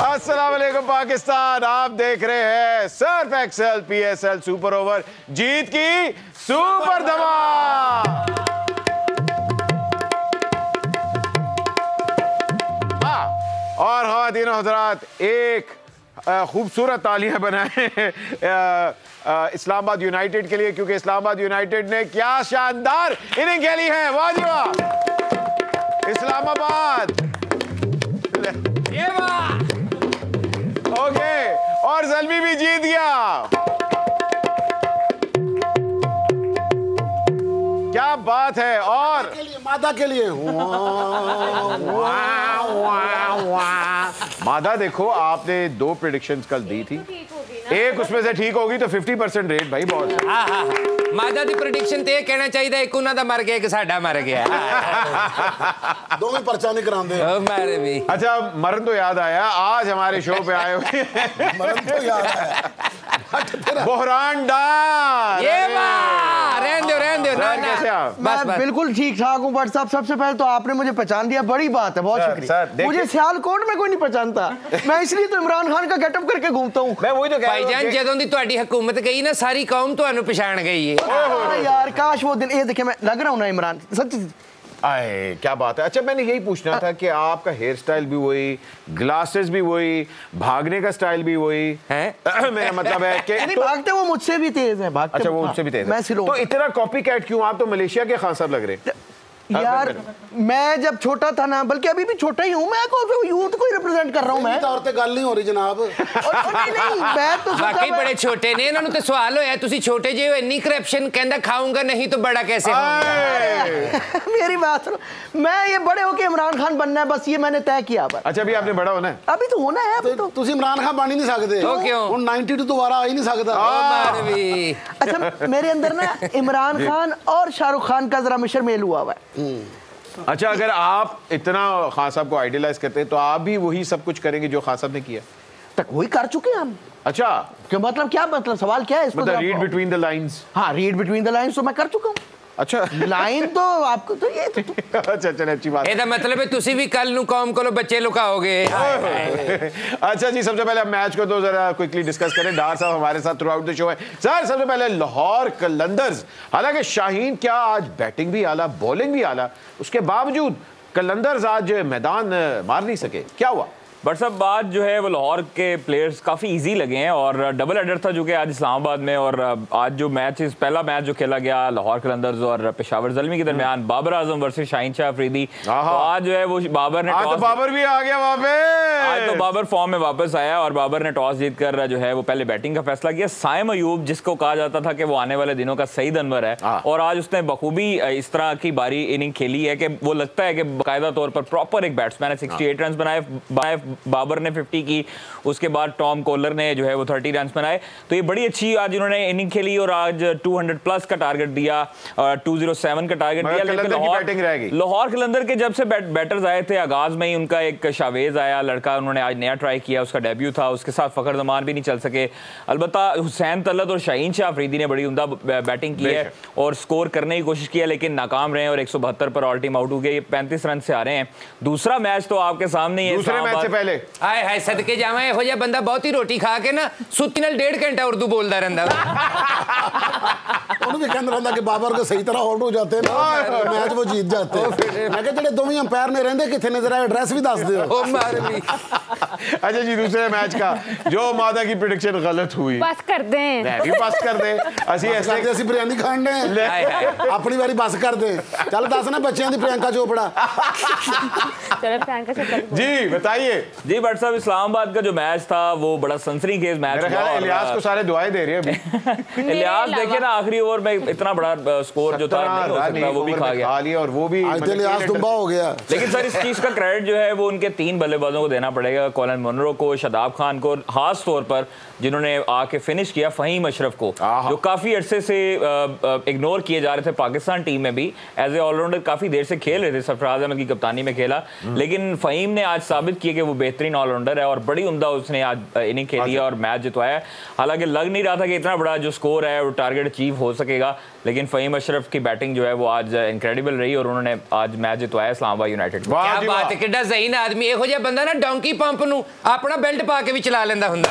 अस्सलाम पाकिस्तान। आप देख रहे हैं Surf Excel PSL super over जीत की सुपर धमाल। हाँ, और खातिन हजरात एक खूबसूरत तालियाँ बनाए इस्लामाबाद यूनाइटेड के लिए क्योंकि इस्लामाबाद यूनाइटेड ने क्या शानदार इनिंग खेली है वाह इस्लामाबाद और जलमी भी जीत गया। क्या बात है और? के लिए मादा के लिए। वाँ, वाँ, वाह। मादा देखो आपने दो प्रिडिक्शंस कल दी थी एक उसमें से ठीक होगी तो 50 परसेंट रेट भाई बहुत है। ਹਾਂ ਹਾਂ ਮਾਦਾ ਦੀ ਪ੍ਰੈਡਿਕਸ਼ਨ ਤੇ ਇਹ ਕਹਿਣਾ ਚਾਹੀਦਾ ਇੱਕ ਉਹਨਾਂ ਦਾ ਮਰ ਗਿਆ ਇੱਕ ਸਾਡਾ ਮਰ ਗਿਆ दोवें पर्चा नहीं कराते ਉਹ ਮਾਰੇ ਵੀ अच्छा मरण तो याद आया आज हमारे शो पे आए हुए हैं मरण तो याद है बोहरान डार ये वाह रहने दो रहने दो ना सर, कैसे ना आप? बस मैं बस बिल्कुल ठीक ठाक हूँ बट साहब सबसे पहले तो आपने मुझे पहचान दिया बड़ी बात है बहुत सर, शुक्रिया सर, देखिए- मुझे सियालकोट में कोई नहीं पहचानता मैं इसलिए तो इमरान खान का गेटअप करके घूमता हूँ मैं वही तो कह रहा ਭਾਈਜਾਨ हूँ कि- ਜਦੋਂ ਦੀ ਤੁਹਾਡੀ ਹਕੂਮਤ ਗਈ ਨਾ ਸਾਰੀ ਕੌਮ ਤੁਹਾਨੂੰ ਪਛਾਣ ਗਈ ਹੈ अरे यार काश वो दिन ये देखिए मैं लग रहा हूँ ना इमरान सच आए क्या बात है। अच्छा मैंने यही पूछना था कि आपका हेयर स्टाइल भी वही ग्लासेस भी वही भागने का स्टाइल भी वही। है? मेरा मतलब है कि तो- भागते वो मुझसे भी तेज है भागते अच्छा वो मुझसे भी तेज है। तो इतना कॉपी कैट क्यों? आप तो मलेशिया के खान साहब लग रहे। हैं यार मैं जब छोटा था ना बल्कि अभी भी छोटा ही हूँ मैं कौन सा यूथ को ही रिप्रेजेंट कर रहा हूँ मैं तौर ते गल नहीं हो रही जनाब और- और नहीं नहीं मैं तो सोचा ਵਾਕਈ मैं- ਬੜੇ ਛੋਟੇ ਨੇ ਇਹਨਾਂ ਨੂੰ ਤੇ ਸਵਾਲ ਹੋਇਆ ਤੁਸੀਂ ਛੋਟੇ ਜਿਹੇ ਹੋ ਇੰਨੀ ਕਰਪਸ਼ਨ ਕਹਿੰਦਾ ਖਾਊਂਗਾ ਨਹੀਂ तो बड़ा कैसे होऊंगा आए। मेरी बात सुनो मैं ये बड़े होके इमरान खान बनना है बस ये मैंने तय किया बस अच्छा अभी आपने बड़ा होना है अभी तो होना है अभी तो ਤੁਸੀਂ ਇਮਰਾਨ ਖਾਨ ਬਣ ਹੀ ਨਹੀਂ ਸਕਦੇ ਉਹ ਕਿਉਂ? ਹੁਣ 92 ਦੁਬਾਰਾ ਆ ਹੀ ਨਹੀਂ ਸਕਦਾ ओ मारवी अच्छा मेरे अंदर ना इमरान खान और शाहरुख खान का जरा मिशर मेल हुआ हुआ है अच्छा अगर आप इतना खान साहब को आइडियलाइज करते हैं तो आप भी वही सब कुछ करेंगे जो खान साहब ने किया? तक वही कर चुके हैं हम। अच्छा। क्यों मतलब क्या मतलब सवाल क्या है इसको रीड बिटवीन द लाइंस हाँ रीड बिटवीन द लाइंस तो मैं कर चुका हूँ। अच्छा लाइन तो आपको तो ये तो, अच्छा चले अच्छी बात ਇਹਦਾ ਮਤਲਬ ਹੈ ਤੁਸੀਂ ਵੀ ਕੱਲ ਨੂੰ ਕੌਮ ਕੋਲੋਂ ਬੱਚੇ ਲੁਕਾਓਗੇ अच्छा जी सबसे पहले हम मैच को तो जरा क्विकली डिस्कस करें डार साहब हमारे साथ थ्रू आउट द शो है सर सबसे पहले लाहौर कलंदर्स हालांकि शाहीन क्या आज बैटिंग भी आला बॉलिंग भी आला उसके बावजूद कलंदर्स आज मैदान अ, मार नहीं सके क्या हुआ बट सब बात जो है वो लाहौर के प्लेयर्स काफ़ी इजी लगे हैं और डबल एडर था जो कि आज इस्लामाबाद में और आज जो मैच इस पहला मैच जो खेला गया लाहौर कलंदर्स और पेशावर जलमी के दरमियान बाबर आज़म वर्सेज शाहीन शाह अफरीदी। तो आज जो है वो बाबर ने तो बाबर भी आ गया पे आज तो बाबर फॉर्म में वापस आया और बाबर ने टॉस जीतकर जो है वो पहले बैटिंग का फैसला किया। साइम अयूब जिसको कहा जाता था कि वो आने वाले दिनों का सही अनवर है हाँ। और आज उसने बखूबी इस तरह की बारी इनिंग खेली है कि वो लगता है कि बाकायदा तौर पर प्रॉपर एक बैट्समैन है सिक्सटी एट रन बनाए बनाए बाबर ने फिफ्टी की उसके बाद टॉम कोलर ने जो है वो थर्टी रन बनाए। तो ये बड़ी अच्छी आज इन्होंने इनिंग खेली और आज टू हंड्रेड प्लस का टारगेट दिया टू ज़ीरो सेवन का टारगेट दिया। लेकिन लाहौर- लाहौर कलंदर के जब से बैटर्स आए थे आगाज़ में ही उनका एक शावेज आया लड़का उन्होंने आज नया ट्राई किया उसका डेब्यू था उसके साथ फखर जमान भी नहीं चल सके। अलबत्ता हुसैन तलत और शाहीन शाह अफरीदी ने बड़ी उमदा बैटिंग की है और स्कोर करने की कोशिश की है लेकिन नाकाम रहे और एक पर ऑल टीम आउट हो गई। पैंतीस रन से आ रहे हैं। दूसरा मैच तो आपके सामने ही है ਪਹਿਲੇ ਹਾਏ ਹਾਏ ਸਦਕੇ ਜਾਵਾਂ ਇਹੋ ਜਿਹਾ ਬੰਦਾ ਬਹੁਤੀ ਰੋਟੀ ਖਾ ਕੇ ਨਾ ਸੁੱਤੀ ਨਾਲ ਡੇਢ ਘੰਟਾ ਉਰਦੂ ਬੋਲਦਾ ਰਹਿੰਦਾ ਉਹਨੂੰ ਵੀ ਕਹਿੰਦਾ ਰਹਿੰਦਾ ਕਿ ਬਾਬਰ ਕੋ ਸਹੀ ਤਰ੍ਹਾਂ ਆਊਟ ਹੋ ਜਾਂਦੇ ਨਾ ਮੈਚ ਉਹ ਜੀਤ ਜਾਂਦੇ ਮੈਂ ਕਿਹਾ ਜਿਹੜੇ ਦੋਵੇਂ ਅੰਪਾਇਰ ਨੇ ਰਹਿੰਦੇ ਕਿੱਥੇ ਨੇ ਜ਼ਰਾ ਐਡਰੈਸ ਵੀ ਦੱਸ ਦਿਓ ਉਹ ਮਾਰ ਵੀ अच्छा जी दूसरे मैच का जो मादा की प्रिडिक्शन गलत हुई बस कर दें मैं भी बस कर दें ਅਸੀਂ ਇਸ ਲਈ ਅਸੀਂ ਪ੍ਰਿਆਨੀ ਖਾਣ ਨੇ ਆਪਣੀ ਵਾਰੀ ਬਸ ਕਰ ਦੇ ਚੱਲ ਦੱਸ ਨਾ ਬੱਚਿਆਂ ਦੀ ਪ੍ਰਿਯੰਕਾ ਚੋਪੜਾ ਚਲੋ ਪ੍ਰਿਯੰਕਾ ਜੀ ਬਤਾਈਏ जी भट्ट बट साहब इस्लामाबाद का जो मैच था वो बड़ा सनसनी खेज मैच मेरा ख्याल है इलियास को सारे दुआएँ दे रहे हैं अभी। इलियास देखिए ना आखिरी ओवर में इतना बड़ा स्कोर जो था नहीं हो सकता वो भी खा गया। खा लिया और वो भी आज मतलब तो दुम्बा हो गया। लेकिन सर इस चीज़ का क्रेडिट जो है वो उनके तीन बल्लेबाजों को देना पड़ेगा कॉलन मनरो को शदाब खान को खास तौर पर जिन्होंने आके फिनिश किया फहीम अशरफ को आहा। जो काफी अरसे से इग्नोर किए जा रहे थे पाकिस्तान टीम में भी एज ए ऑलराउंडर काफी देर से खेल रहे थे सरफराज अहमद की कप्तानी में खेला लेकिन फहीम ने आज साबित किया कि वो बेहतरीन ऑलराउंडर है और बड़ी उम्दा उसने आज इनिंग खेली है और मैच जितवाया है हालांकि लग नहीं रहा था कि इतना बड़ा जो स्कोर है वो टारगेट अचीव हो सकेगा लेकिन फ़हीम अशरफ की बैटिंग जो है वो आज इनक्रेडिबल रही और उन्होंने आज मैच जितवाया इस्लामाबाद यूनाइटेड को वाह क्या जी ਬਾਤ ਵਾਹ ਹੈ ਕਿੱਡਾ ਜ਼ਹੀਨ ਆਦਮੀ ਇਹੋ ਜਿਹਾ ਬੰਦਾ ਨਾ ਡੌਂਕੀ ਪੰਪ ਨੂੰ ਆਪਣਾ ਬੈਲਟ ਪਾ ਕੇ ਵੀ ਚਲਾ ਲੈਂਦਾ ਹੁੰਦਾ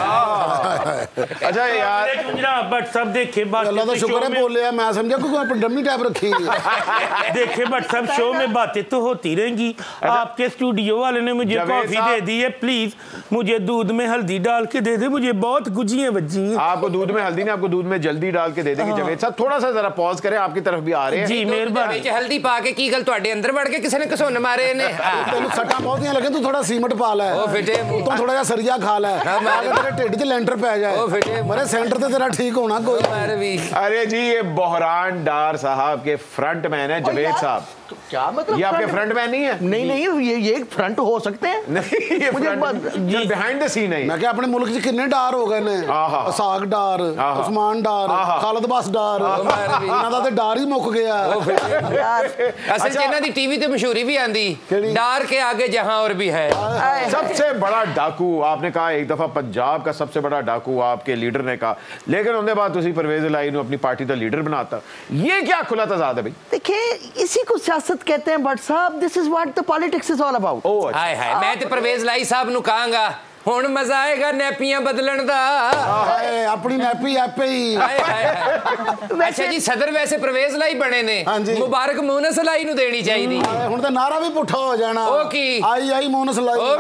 अच्छा यार बट सब देखे बातें ਅੱਲਾ ਦਾ तो ਸ਼ੁਕਰ शो ਹੈ में ਬੋਲਿਆ ਮੈਂ ਸਮਝਿਆ ਕੋਈ ਆਪਣੀ ਡੰਮੀ ਟਾਈਪ ਰੱਖੀ ਹੈ देखे बट सब शो में बातें तो होती रहेंगी आपके स्टूडियो वाले ने मुझे जावेद कॉफी साहब। दे दी है प्लीज मुझे दूध में हल्दी डाल के दे दे मुझे बहुत गुजियां बजी हैं आपको दूध में हल्दी नहीं आपको दूध में जल्दी डाल के दे देंगे जवेद साहब थोड़ा सा जरा पॉज करें आपकी तरफ भी आ रहे हैं जी ਵਿੱਚ मेहरबानी ਹਲਦੀ ਪਾ ਕੇ ਕੀ ਗੱਲ ਤੁਹਾਡੇ ਅੰਦਰ ਵੜ ਕੇ ਕਿਸੇ ਨੇ ਘਸੁੰਨ ਮਾਰੇ ਨੇ ਹਾਂ। ਤੈਨੂੰ ਸੱਟਾਂ ਬਹੁਤੀਆਂ ਲੱਗੇ ਤੂੰ ਥੋੜਾ ਸੀਮਟ ਪਾ ਲੈ ਉਹ ਫਿੱਟੇ ਮੂੰਹ। ਤੂੰ ਥੋੜਾ ਜਿਹਾ ਸਰੀਆ ਖਾ ਲੈ ਹਾਂ, ਮੈਂ- ਆ ਕੇ ਤੇਰੇ ਢਿੱਡ 'ਚ ਲੈਂਟਰ ਪੈ ਜਾਏ ਉਹ ਫਿੱਟੇ ਮੂੰਹ। ਮਰੇ ਸੈਂਟਰ ਤੇ ਤੇਰਾ ਠੀਕ ਹੋਣਾ ਕੋਈ ਮਾਰ ਵੀ अरे जी ये बहरान डार साहब के फ्रंट मैन है जवेद साहब क्या मतलब ये आपके front- फ्रंट मैन नहीं है नहीं नहीं ये ये फ्रंट हो सकते हैं नहीं ये मुझे front- बात- ये बिहाइंड द सीन है ये। ਮੈਂ ਕਿਹਾ ਆਪਣੇ ਮੁਲਕ 'ਚ ਕਿੰਨੇ ਡਾਰ ਹੋ ਗਏ ਨੇ ਆਹਾ। ਅਸਾਕ ਡਾਰ ਆਹਾ। ਉਸਮਾਨ ਡਾਰ ਆਹਾ। ਖਾਲਦ ਬਸ ਡਾਰ ਮਾਰ ਵੀ। ਇਹਨਾਂ ਦਾ ਤੇ ਡਾਰ ਹੀ ਮੁੱਕ ਗਿਆ यार ਅਸਲ ਚ ਇਹਨਾਂ ਦੀ ਟੀਵੀ ਤੇ ਮਸ਼ਹੂਰੀ ਵੀ ਆਂਦੀ ਕਿਹੜੀ? ਡਾਰ ਕੇ आगे जहां और भी है सबसे बड़ा डाकू आपने कहा एक दफा पंजाब का सबसे बड़ा डाकू आपके लीडर ने कहा लेकिन उनके बाद तुसी परवेज लाई ਨੂੰ अपनी पार्टी का लीडर बनाता ये क्या खुला तजाद है भाई देखिए इसी को सियासत कहते हैं बट साहब this is what the politics is all about ओ अच्छा ਹਾਏ ਹਾਏ ਮੈਂ ਤੇ ਪਰਵੇਜ਼ ਲਾਈ ਸਾਹਿਬ ਨੂੰ ਕਹਾਂਗਾ ਹੁਣ ਮਜ਼ਾ ਆਏਗਾ ਨੈਪੀਆਂ ਬਦਲਣ ਦਾ ਹਾਏ ਆਪਣੀ ਨੈਪੀ ਆਪੇ ਹੀ ਹਾਏ ਹਾਏ ਹਾਏ। ਅੱਛਾ ਜੀ ਸਦਰ ਵੈਸੇ ਪ੍ਰਵੇਜ਼ ਲਾਈ ਬਣੇ ਨੇ ਹਾਂਜੀ। ਮੁਬਾਰਕ ਮੂਨਸ ਲਾਈ ਨੂੰ ਦੇਣੀ ਚਾਹੀਦੀ ਹਾਏ, ਹੁਣ ਤਾਂ ਨਾਰਾ ਵੀ ਪੁੱਠਾ ਹੋ ਜਾਣਾ ਉਹ ਕੀ? ਆਈ ਆਈ ਮੋਨਸ ਲਾਈ ਓ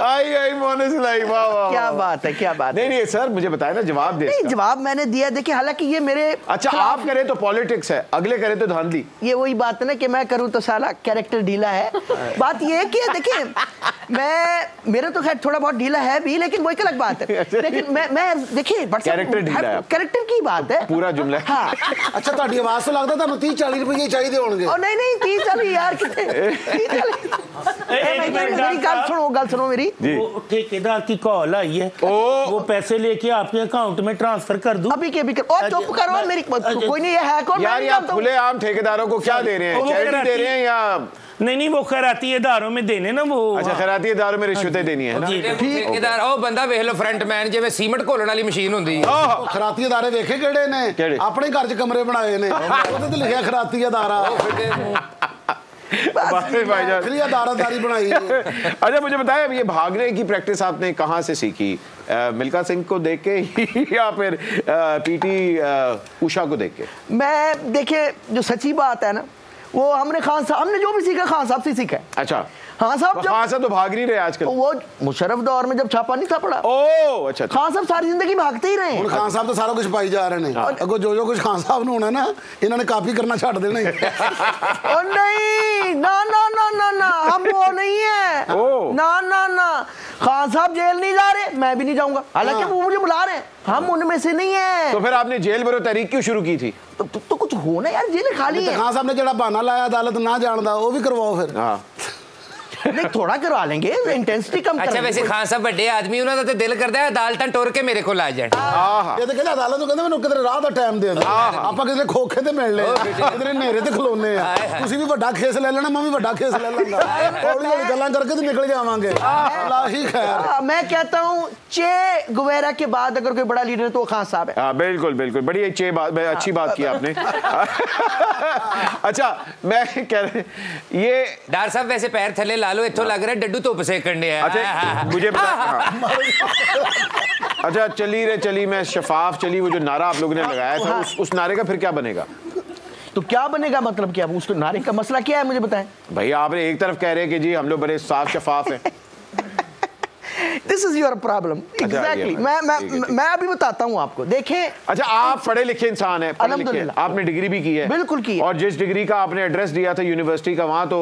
आई आई मोनस लाई वाह वाह क्या वाह। बात है क्या बात नहीं है नहीं सर मुझे बताया ना जवाब दे नहीं इसका। जवाब मैंने दिया देखिए हालांकि ये मेरे अच्छा खिलाफ- आप करें तो पॉलिटिक्स है अगले करें तो धांधली ये वही बात है ना कि मैं करूं तो साला कैरेक्टर ढीला है बात ये है कि देखिए मैं मेरा तो खैर थोड़ा बहुत ढीला है भी लेकिन वो एक अलग बात है लेकिन मैं मैं देखिए बट Character ढीला है। कैरेक्टर की बात है पूरा जुमला है। हाँ ਅੱਛਾ ਤੁਹਾਡੀ ਆਵਾਜ਼ ਤੋਂ ਲੱਗਦਾ ਤੁਹਾਨੂੰ 30 40 ਰੁਪਏ ਚਾਹੀਦੇ ਹੋਣਗੇ और नहीं नहीं तीस चालीस यार कितने तीस चालीस ए, एक भाई, मिनट, मेरी गल डॉक्टर सुनो गल सुनो मेरी जी वो ठेकेदार की कॉल आई है ओ। वो पैसे लेके आपके अकाउंट में ट्रांसफर कर दूं अभी के अभी कर और चुप करो मेरी अच्छा। कोई नहीं ये है कौन मैं यार नहीं ये आप जानता हूँ। खुले आम ठेकेदारों को क्या दे रहे हैं वो चैरिटी दे कराती- रहे हैं या नहीं नहीं वो खैराती इदारों में देने ना वो अच्छा खैराती इदारों में रिश्वतें देनी है ना जी ਠੇਕੇਦਾਰ ਉਹ ਬੰਦਾ ਵੇਖ ਲਓ ਫਰੰਟ ਮੈਨ ਜਿਵੇਂ ਸੀਮਟ ਘੋਲਣ ਵਾਲੀ ਮਸ਼ੀਨ ਹੁੰਦੀ ਹੈ ਉਹ ਖਰਾਤੀ ਅਦਾਰੇ ਵੇਖੇ ਕਿਹੜੇ ਨੇ ਕਿਹੜੇ? ਆਪਣੇ ਘਰ 'ਚ ਕਮਰੇ ਬਣਾਏ ਨੇ ਉਹਦੇ ਤੇ ਲਿਖਿਆ ਖਰਾਤੀ ਅਦਾਰਾ बाकी भाईजान ਖਰੀ ਅਦਾਰਾਦਾਰੀ ਬਣਾਈ ਹੈ अच्छा मुझे बताएं अब ये भागने की प्रैक्टिस आपने कहाँ से सीखी अ, मिल्खा सिंह को देख के या फिर पीटी उषा को देख के मैं देखिए जो सच्ची बात है ना वो हमने खान साहब हमने जो भी सीखा खान साहब से सीखा है। अच्छा। हाँ साहब तो खान हाँ साहब तो भाग नहीं रहे आजकल। तो वो मुशरफ दौर में जब छापा नहीं था पड़ा। ओ अच्छा, अच्छा। खान साहब सारी ज़िंदगी भागते ही रहे खान साहब तो सारा कुछ पाई जा रहे हैं। हाँ। अगर जो जो कुछ खान साहब ने होना ना इन्होंने काफ़ी करना छाड़ देना ओ नहीं ना ना ना ना ना हम वो नहीं है। ना ना ना खान साहब जेल नहीं जा रहे मैं भी नहीं जाऊँगा। हालाँकि हाँ। वो मुझे बुला रहे हैं हम उनमें से नहीं है। तो फिर आपने जेल भरो तहरीक क्यों शुरू की थी? तो, तो, तो कुछ होना यार जेल खाली तो है। खान साहब ने जरा बहाना लाया अदालत ना जानता वो भी करवाओ फिर। हाँ। नहीं थोड़ा करवा लेंगे इंटेंसिटी कम ਅੱਛਾ ਵੈਸੇ करेंगे ਖਾਨ ਸਾਹਿਬ ਵੱਡੇ ਆਦਮੀ ਉਹਨਾਂ ਦਾ ਤੇ ਦਿਲ ਕਰਦਾ ਹੈ ਅਦਾਲਤਾਂ ਟੁਰ ਕੇ ਮੇਰੇ ਕੋਲ ਆ ਜਾਣ आहा ਇਹ ਤਾਂ ਕਹਿੰਦੇ ਅਦਾਲਤ ਨੂੰ ਕਹਿੰਦੇ ਮੈਨੂੰ ਕਿਧਰੇ ਰਾਹ ਦਾ ਟਾਈਮ ਦੇ ਦਿਓ ਆਪਾਂ ਕਿਧਰੇ ਖੋਖੇ ਤੇ ਮਿਲ ਲੈ ਕਿਧਰੇ ਨੇਰੇ ਤੇ ਖਲੋਨੇ ਆ ਤੁਸੀਂ ਵੀ ਵੱਡਾ ਖੇਸ ਲੈ ਲੈਣਾ ਮੈਂ ਵੀ ਵੱਡਾ ਖੇਸ ਲੈ ਲਾਂਗਾ ਹੌਲੀ ਹੌਲੀ ਗੱਲਾਂ ਕਰਕੇ ਤੇ ਨਿਕਲ ਜਾਵਾਂਗੇ ਲਾਹੀ ਖੈਰ हाँ, मैं कहता हूँ चे गुवेरा के बाद अगर कोई बड़ा लीडर है तो वो खान साहब है हाँ बिल्कुल बिल्कुल बड़ी अच्छी बात अच्छी बात की आपने अच्छा मैं कह रहे ये ਡਾਰ ਸਾਹਿਬ ਵੈਸੇ ਪੈਰ ਥੱਲੇ ਲਾ ਲਓ ਇੱਥੋਂ ਲੱਗ ਰਿਹਾ ਡੱਡੂ ਧੁੱਪ ਸੇਕਣ ਡਿਆ अच्छा मुझे बता हाँ। अच्छा चली रे चली मैं शफाफ चली वो जो नारा आप लोगों ने लगाया था उस, उस नारे का फिर क्या बनेगा तो क्या बनेगा मतलब क्या उसको नारे का मसला क्या है मुझे बताएं भाई आपने एक तरफ कह रहे हैं कि जी हम लोग बड़े साफ शफाफ हैं This is your problem exactly मैं मैं। मैं अभी बताता हूँ आपको। देखें। अच्छा आप पढ़े लिखे इंसान हैं पढ़े लिखे आपने डिग्री भी की है। बिल्कुल की। और जिस डिग्री का आपने एड्रेस दिया था यूनिवर्सिटी का वहाँ तो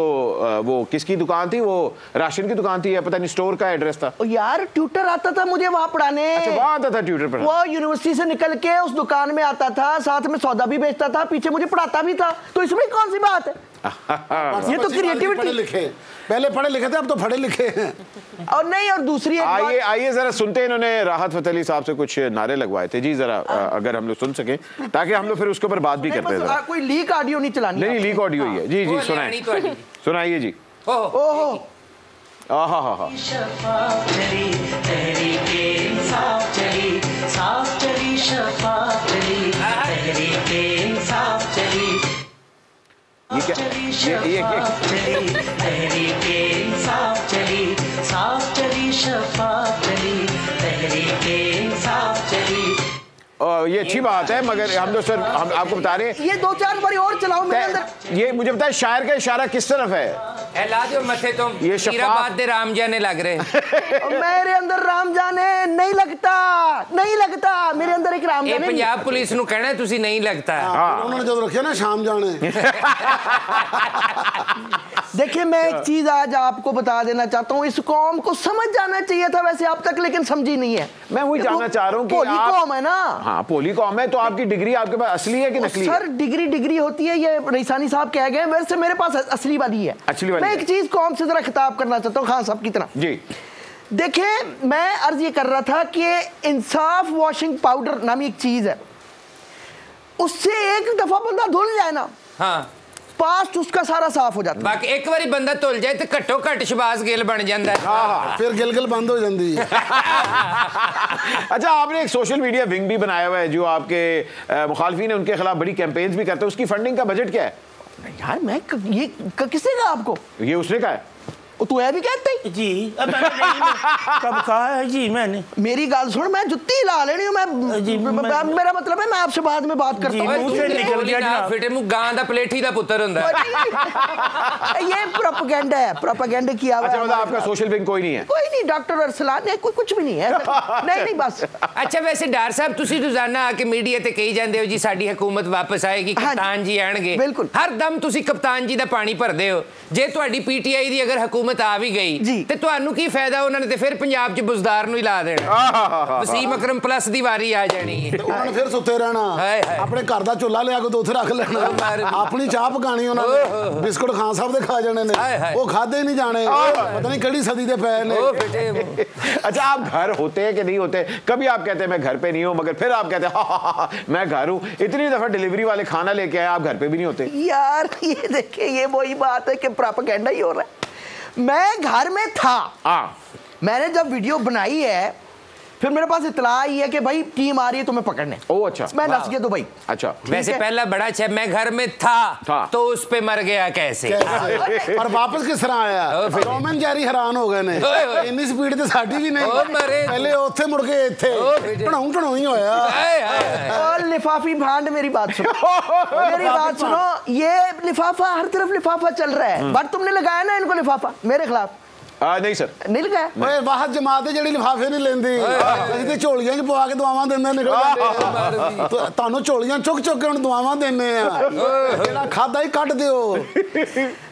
वो किसकी दुकान थी? वो राशन की दुकान थी या पता नहीं स्टोर का एड्रेस था? यार ट्यूटर आता था मुझे वहाँ पढ़ाने। अच्छा वहाँ आता था ट्यूटर पर वो यूनिवर्सिटी से निकल के उस दुकान में आता था साथ में सौदा भी बेचता था पीछे मुझे पढ़ाता भी था। तो इसमें कौन सी बात है? ये तो क्रिएटिविटी लिखे पहले पढ़े लिखे थे अब तो पढ़े लिखे हैं। और नहीं और दूसरी आइए आइए जरा सुनते हैं इन्होंने राहत फतेह अली साहब से कुछ नारे लगवाए थे। जी जरा अगर हम लोग सुन सकें ताकि हम लोग फिर उसके ऊपर बात भी करते हैं कोई लीक ऑडियो नहीं चलानी नहीं लीक ऑडियो ही है। जी जी सुनाए। है। सुनाइए जी। ओहो ओहो। आहा हा। हा शफाफ चली साफ़ चली शफाफ चली तहरीके ये क्या? चली ये ये ये अच्छी बात है मगर हम तो सर हम आपको बता रहे हैं। ये दो चार बारी और चलाओ मेरे अंदर। ये मुझे बताया शायर का इशारा किस तरफ़ है? मथे तुम। ये राम जाने लग रहे मेरे अंदर राम जाने नहीं लगता नहीं लगता। मेरे अंदर एक राम जाने पंजाब पुलिस हाँ। हाँ। देखिए मैं एक अच्छा। चीज़ आज आपको बता देना चाहता हूँ। इस कौम को समझ जाना चाहिए था वैसे आप तक लेकिन समझी नहीं है। मैं वही जानना चाह रहा हूँ ना। हाँ, पोली कॉम है तो आपकी डिग्री आपके पास असली है कि नकली सर डिग्री डिग्री होती है ये रईसानी साहब कह गए वैसे मेरे पास असली वाली है। असली वाली मैं एक चीज़ कौम से जरा खिताब करना चाहता हूँ खान साहब की तरह। जी। देखिए मैं अर्ज़ ये कर रहा था कि इंसाफ वॉशिंग पाउडर नामी एक चीज़ है। उससे एक दफ़ा बंदा धुल जाए ना ਹਾਂ पास्ट उसका सारा साफ हो जाता है ਬਾਕੀ ਇੱਕ ਵਾਰੀ ਬੰਦਾ ਧੁੱਲ ਜਾਏ ਤੇ ਘੱਟੋ ਘੱਟ ਸ਼ਬਾਜ਼ ਗਿੱਲ ਬਣ ਜਾਂਦਾ ਹੈ फिर गिलगिल बंद हो जाती है अच्छा आपने एक सोशल मीडिया विंग भी बनाया हुआ है जो आपके अ, मुखालफी है उनके खिलाफ बड़ी कैंपेन्स भी करते हैं उसकी फंडिंग का बजट क्या है यार मैं क- ये क- किसने कहा आपको ये उसने कहा है वो तू है भी कहते ही जी अब मैंने नहीं, मैं- कब कहा है जी मैंने मेरी गाल सुन मैं जुत्ती ला लेनी हूँ मैं जी, मैं- मैं- मेरा मतलब है मैं आपसे बाद में बात करता जी, हूँ मुंह से निकल गया जनाब। ਫਿਟੇ ਮੂੰਹ ਗਾਂ ਦਾ ਪਲੇਠੀ ਦਾ ਪੁੱਤਰ ਹੁੰਦਾ ਹੈ। ये प्रोपेगेंडा है प्रोपेगेंडा किया हुआ अच्छा है मतलब हमारे आपका सोशल विंग कोई नहीं है कोई नहीं डॉक्टर अरसलान है कोई कुछ भी नहीं है नहीं नहीं बस ਅੱਛਾ ਵੈਸੇ ਡਾਰ ਸਾਹਿਬ ਤੁਸੀਂ ਰੋਜ਼ਾਨਾ ਆ ਕੇ ਮੀਡੀਆ ਤੇ ਕਹੀ ਜਾਂਦੇ ਹੋ ਜੀ ਸਾਡੀ ਹਕੂਮਤ ਵਾਪਸ ਆਏਗੀ ਹਾਂਜੀ। ਕਪਤਾਨ ਜੀ ਆਣਗੇ ਬਿਲਕੁਲ। ਹਰ ਦਮ ਤੁਸੀਂ ਕਪਤਾਨ ਜੀ ਦਾ ਪਾਣੀ ਭਰਦੇ ਹੋ ਜੇ ਤੁਹਾਡੀ ਪੀਟੀਆਈ ਦੀ ਅਗਰ ਹਕੂਮਤ ਆ ਵੀ ਗਈ ਜੀ। ਤੇ ਤੁਹਾਨੂੰ ਕੀ ਫਾਇਦਾ ਉਹਨਾਂ ਨੇ ਤੇ ਫਿਰ ਪੰਜਾਬ 'ਚ ਬੁਜ਼ਦਾਰ ਨੂੰ ਹੀ ਲਾ ਦੇਣਾ ਵਸੀਮ ਅਕਰਮ ਪਲੱਸ ਦੀ ਵਾਰੀ ਆ ਜਾਣੀ ਹੈ ਉਹਨਾਂ ਨੇ ਫਿਰ ਸੁੱਤੇ ਰਹਿਣਾ ਹਾਏ, ਹਾਏ। ਆਪਣੇ ਘਰ ਦਾ ਚੁੱਲ੍ਹਾ ਲਿਆ ਕੇ ਤੇ ਉੱਥੇ ਰੱਖ ਲੈਣਾ ਮਾਰ- ਆਪਣੀ ਚਾਹ ਪਕਾਣੀ ਉਹਨਾਂ ਨੇ ਬਿਸਕੁਟ ਖਾਨ ਸਾਹਿਬ ਦੇ ਖਾ ਜਾਣੇ ਨੇ ਹਾਏ, ਹਾਏ। ਉਹ ਖਾਦੇ ਨਹੀਂ ਜਾਣੇ ਪਤਾ ਨਹੀਂ ਕਿਹੜੀ ਸਦੀ ਦੇ ਪਏ ਨੇ ਉਹ ਫਿਟੇ अच्छा आप घर होते हैं कि नहीं होते कभी आप कहते हैं मैं घर पे नहीं हूं मगर फिर आप कहते हैं "हा, हा, हा, हा, मैं घर हूं इतनी दफा डिलीवरी वाले खाना लेके आए आप घर पे भी नहीं होते यार ये देखिए ये वही बात है कि प्रोपेगेंडा ही हो रहा है मैं घर में था। आ, मैंने जब वीडियो बनाई है फिर मेरे पास इतला आई है कि भाई टीम आ रही है तुम्हें पकड़ने। ओ अच्छा। मैं नस गया दुबई अच्छा। वैसे पहला बड़ा अच्छा मैं घर में था, था। तो उस पे मर गया कैसे, कैसे? और वापस किस तरह आया? रोमन जारी हैरान हो गए ने। इतनी स्पीड से साडी भी नहीं। ओ मरे। पहले ओथे मुड़ के इथे टणाऊ टणाऊ ही होया। और लिफाफी भांड मेरी बात सुनो। मेरी बात सुनो ये लिफाफा हर तरफ़ लिफाफा चल रहा है। हम्म। बट तुमने लगाया ना इनको लिफाफा? मेरे खिलाफ। आ, नहीं सर नहीं लगाया ਓਏ ਵਾਹਤ ਜਮਾਤ ਦੇ ਜਿਹੜੀ ਲਿਫਾਫੇ ਨਹੀਂ ਲੈਂਦੀ ਅਸੀਂ ਤੇ ਝੋਲੀਆਂ 'ਚ ਪਵਾ ਕੇ ਦਵਾਵਾਂ ਦਿੰਦੇ ਨਿਕਲ ਜਾਂਦੇ ਆ। ਤੁ- ਤੁਹਾਨੂੰ ਝੋਲੀਆਂ ਚੁੱਕ ਚੁੱਕ ਕੇ ਹੁਣ ਦਵਾਵਾਂ ਦਿੰਨੇ ਆ ਜਿਹੜਾ ਖਾਦਾ ਹੀ ਕੱਢ ਦਿਓ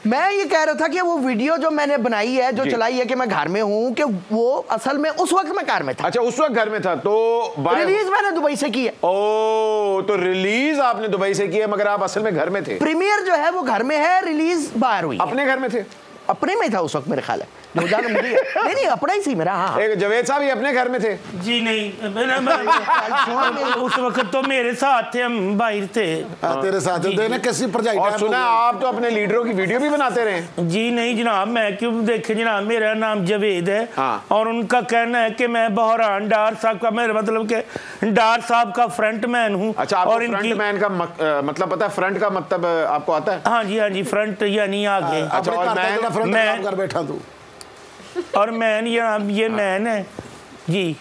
मैं ये कह रहा था कि वो वीडियो जो मैंने बनाई है जो जी। चलाई है कि मैं घर में हूँ कि वो असल में उस वक्त मैं कार में था अच्छा उस वक्त घर में था तो बाय रिलीज मैंने दुबई से की है ओ तो रिलीज आपने दुबई से की है मगर आप असल में घर में थे प्रीमियर जो है वो घर में है रिलीज बाहर हुई है। अपने घर में थे अपने में था उस वक्त मेरे ख्याल है। नहीं नहीं अपना ही सी मेरा हाँ। एक जवेद साहब ही अपने घर में थे? जी नहीं मैं, मैं, मैं, उस वक्त तो मेरे साथ थे हम बाहर थे। आ, तेरे साथ थे। ना कैसी प्रजाई और सुना आप तो अपने लीडरों की वीडियो भी बनाते रहे। जी नहीं जनाब मैं क्यों देखे? जनाब मेरा नाम जवेद है। हाँ। और उनका कहना है कि मैं बहरान डार साहब का मेरे मतलब के डार साहब का फ्रंट मैन हूँ। और फ्रंट मैन का मतलब पता है फ्रंट का मतलब आपको आता है? हाँ जी हाँ जी फ्रंट यानी आगे। हाँ, अच्छा मैं कर बैठा तू। और मैन जनाब ये मैन है। जी।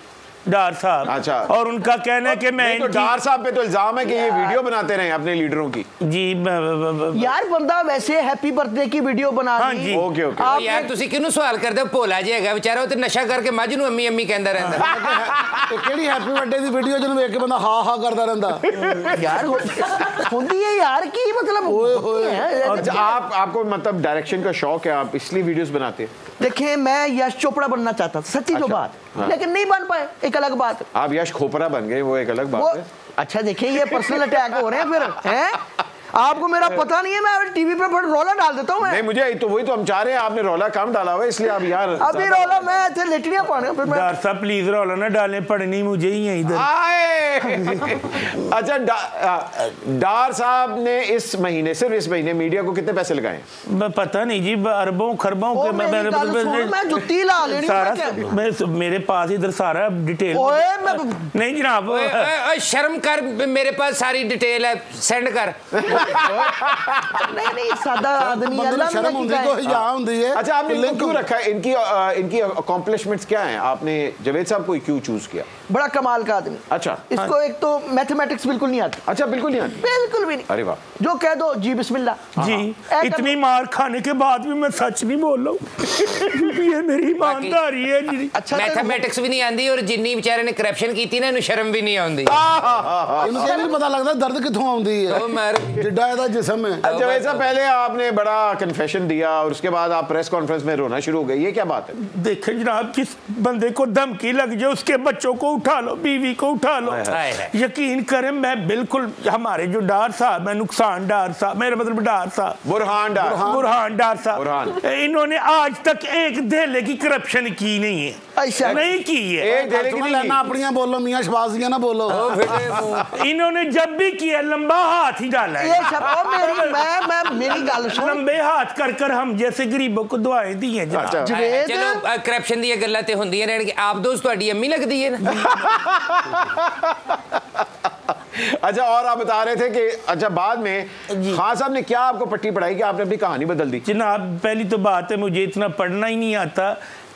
डार साहब अच्छा। और उनका कहना है कि मैं नहीं तो इनकी- डार साहब पे तो इल्जाम है कि ये वीडियो बनाते रहे अपने लीडरों की जी ब- ब- ब- यार बंदा वैसे हैप्पी बर्थडे की वीडियो बना हाँ दी जी। ओके ओके आप ਯਾਰ ਤੁਸੀਂ ਕਿਹਨੂੰ ਸਵਾਲ ਕਰਦੇ ਹੋ ਭੋਲਾ ਜਿਹਾ ਹੈਗਾ ਵਿਚਾਰਾ ਉਹ ਤੇ ਨਸ਼ਾ ਕਰਕੇ ਮੱਝ ਨੂੰ ਅੰਮੀ ਅੰਮੀ ਕਹਿੰਦਾ ਰਹਿੰਦਾ ਇਹ ਕਿਹੜੀ ਹੈਪੀ ਬਰਥਡੇ ਦੀ ਵੀਡੀਓ ਜਿਹਨੂੰ ਵੇਖ ਕੇ ਬੰਦਾ ਹਾ ਹਾ ਕਰਦਾ ਰਹਿੰਦਾ यार हो- होती है यार की मतलब होती है। अच्छा आप आपको मतलब डायरेक्शन का शौक है आप इसलिए वीडियोस बनाते हैं देखिए मैं यश चोपड़ा बनना चाहता था सच्ची जो अच्छा, बात हाँ। लेकिन नहीं बन पाए एक अलग बात। आप यश खोपरा बन गए वो एक अलग बात है। अच्छा देखिए ये पर्सनल अटैक हो रहे हैं फिर हैं? आपको मेरा पता नहीं है मैं टीवी पे बड़ा रोला डाल देता हूँ नहीं मुझे तो वही तो हम चाह रहे हैं आपने रौला कम डाला हुआ इसलिए आप यार अभी रोला मैं ऐसे लेटरिया पाने फिर मैं साहब प्लीज़ रौला ना डालें पढ़नी मुझे ही है इधर। आए! अच्छा डा, डार साहब ने इस महीने सिर्फ़ इस महीने मीडिया को कितने पैसे लगाए? पता नहीं जी अरबों खरबों के मैं जुत्ती ला लेनी सारा मैं मेरे पास इधर सारा डिटेल ओए नहीं जनाब। शर्म कर मेरे पास सारी डिटेल है सेंड कर। नहीं नहीं सादा आदमी अल्लाह शर्म उन्हीं को यहाँ होती है। अच्छा आपने लिंक क्यों रखा है? इनकी इनकी अकॉम्प्लिशमेंट्स क्या हैं? आपने जावेद साहब को क्यों चूज़ किया? बड़ा कमाल का आदमी। अच्छा। इसको हाँ। एक तो मैथमेटिक्स बिल्कुल नहीं आती। अच्छा बिल्कुल नहीं आती। बिल्कुल भी नहीं। अरे वाह। जो कह दो जी बिस्मिल्लाह। हाँ, जी हाँ। इतनी मार खाने के बाद भी मैं सच नहीं बोल रहा हूँ। ये मेरी ईमानदारी है अच्छा मैथमेटिक्स भी नहीं आती और जिन्नी बेचारे ने करप्शन की ना शर्म भी नहीं आती पता लगता दर्द कितों आती है। टिड्डा था जिसम में। अच्छा वैसा पहले आपने बड़ा कन्फेशन दिया और उसके बाद आप प्रेस कॉन्फ्रेंस में रोना शुरू हो गई। ये क्या बात है? देखे जनाब किस बंदे को धमकी लग जाए उसके बच्चों को उठा लो बीवी को उठा लो। यकीन करें मैं बिल्कुल हमारे जो डार साहब है नुकसान डार साहब मेरा मतलब डार साहब। बुरहान डार। बुरहान। डार साहब। इन्होंने आज तक एक धेले की करप्शन की नहीं है। अच्छा। नहीं की है। बोलो मियाँ शबाजियाँ ना बोलो। हाँ, तो तो- इन्होंने जब भी किया लंबा हाथ ही डाला है। सब ओ मेरी मैं मैं मेरी गल सुन लंबे हाथ कर कर हम जैसे गरीबों को दुआएं दी हैं जनाब अच्छा ਜਵੇਦ ਚਲੋ ਕਰਪਸ਼ਨ ਦੀਆਂ ਗੱਲਾਂ ਤੇ ਹੁੰਦੀਆਂ ਰਹਿਣਗੇ ਆਪ ਦੋਸਤ ਤੁਹਾਡੀ ਅੰਮੀ ਲੱਗਦੀ ਹੈ ਨਾ अच्छा और आप बता रहे थे कि अच्छा बाद में खान साहब ने क्या आपको पट्टी पढ़ाई कि आपने अपनी कहानी बदल दी जनाब पहली तो बात है मुझे इतना पढ़ना ही नहीं आता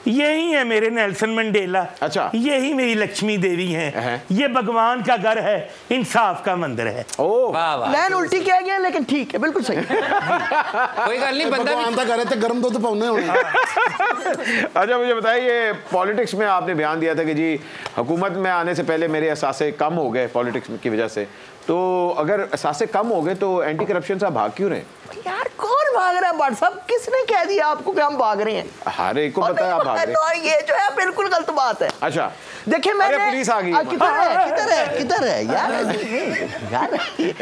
यही है मेरे नेल्सन मंडेला। अच्छा। यही मेरी लक्ष्मी देवी है। ये भगवान का घर है इंसाफ का मंदिर है। ओ। प्लान उल्टी कह गया लेकिन ठीक है बिल्कुल सही। कोई गल नहीं बंदा भगवान का घर है तो गर्म दूध पाने हाँ। अच्छा मुझे बताइए पॉलिटिक्स में आपने बयान दिया था कि जी हुकूमत में आने से पहले मेरे असासे कम हो गए पॉलिटिक्स की वजह से। तो अगर सासे कम हो गए तो एंटी करप्शन से भाग क्यों रहे यार कौन भाग रहा है बट साहब किसने कह दिया आपको कि हम भाग रहे हैं? हर एक को पता है आप भाग रहे हैं। तो ये जो है बिल्कुल गलत बात है। अच्छा देखिए मैंने पुलिस आ गई किधर है? हाँ, किधर है? हाँ। किधर है? यार हाँ। यार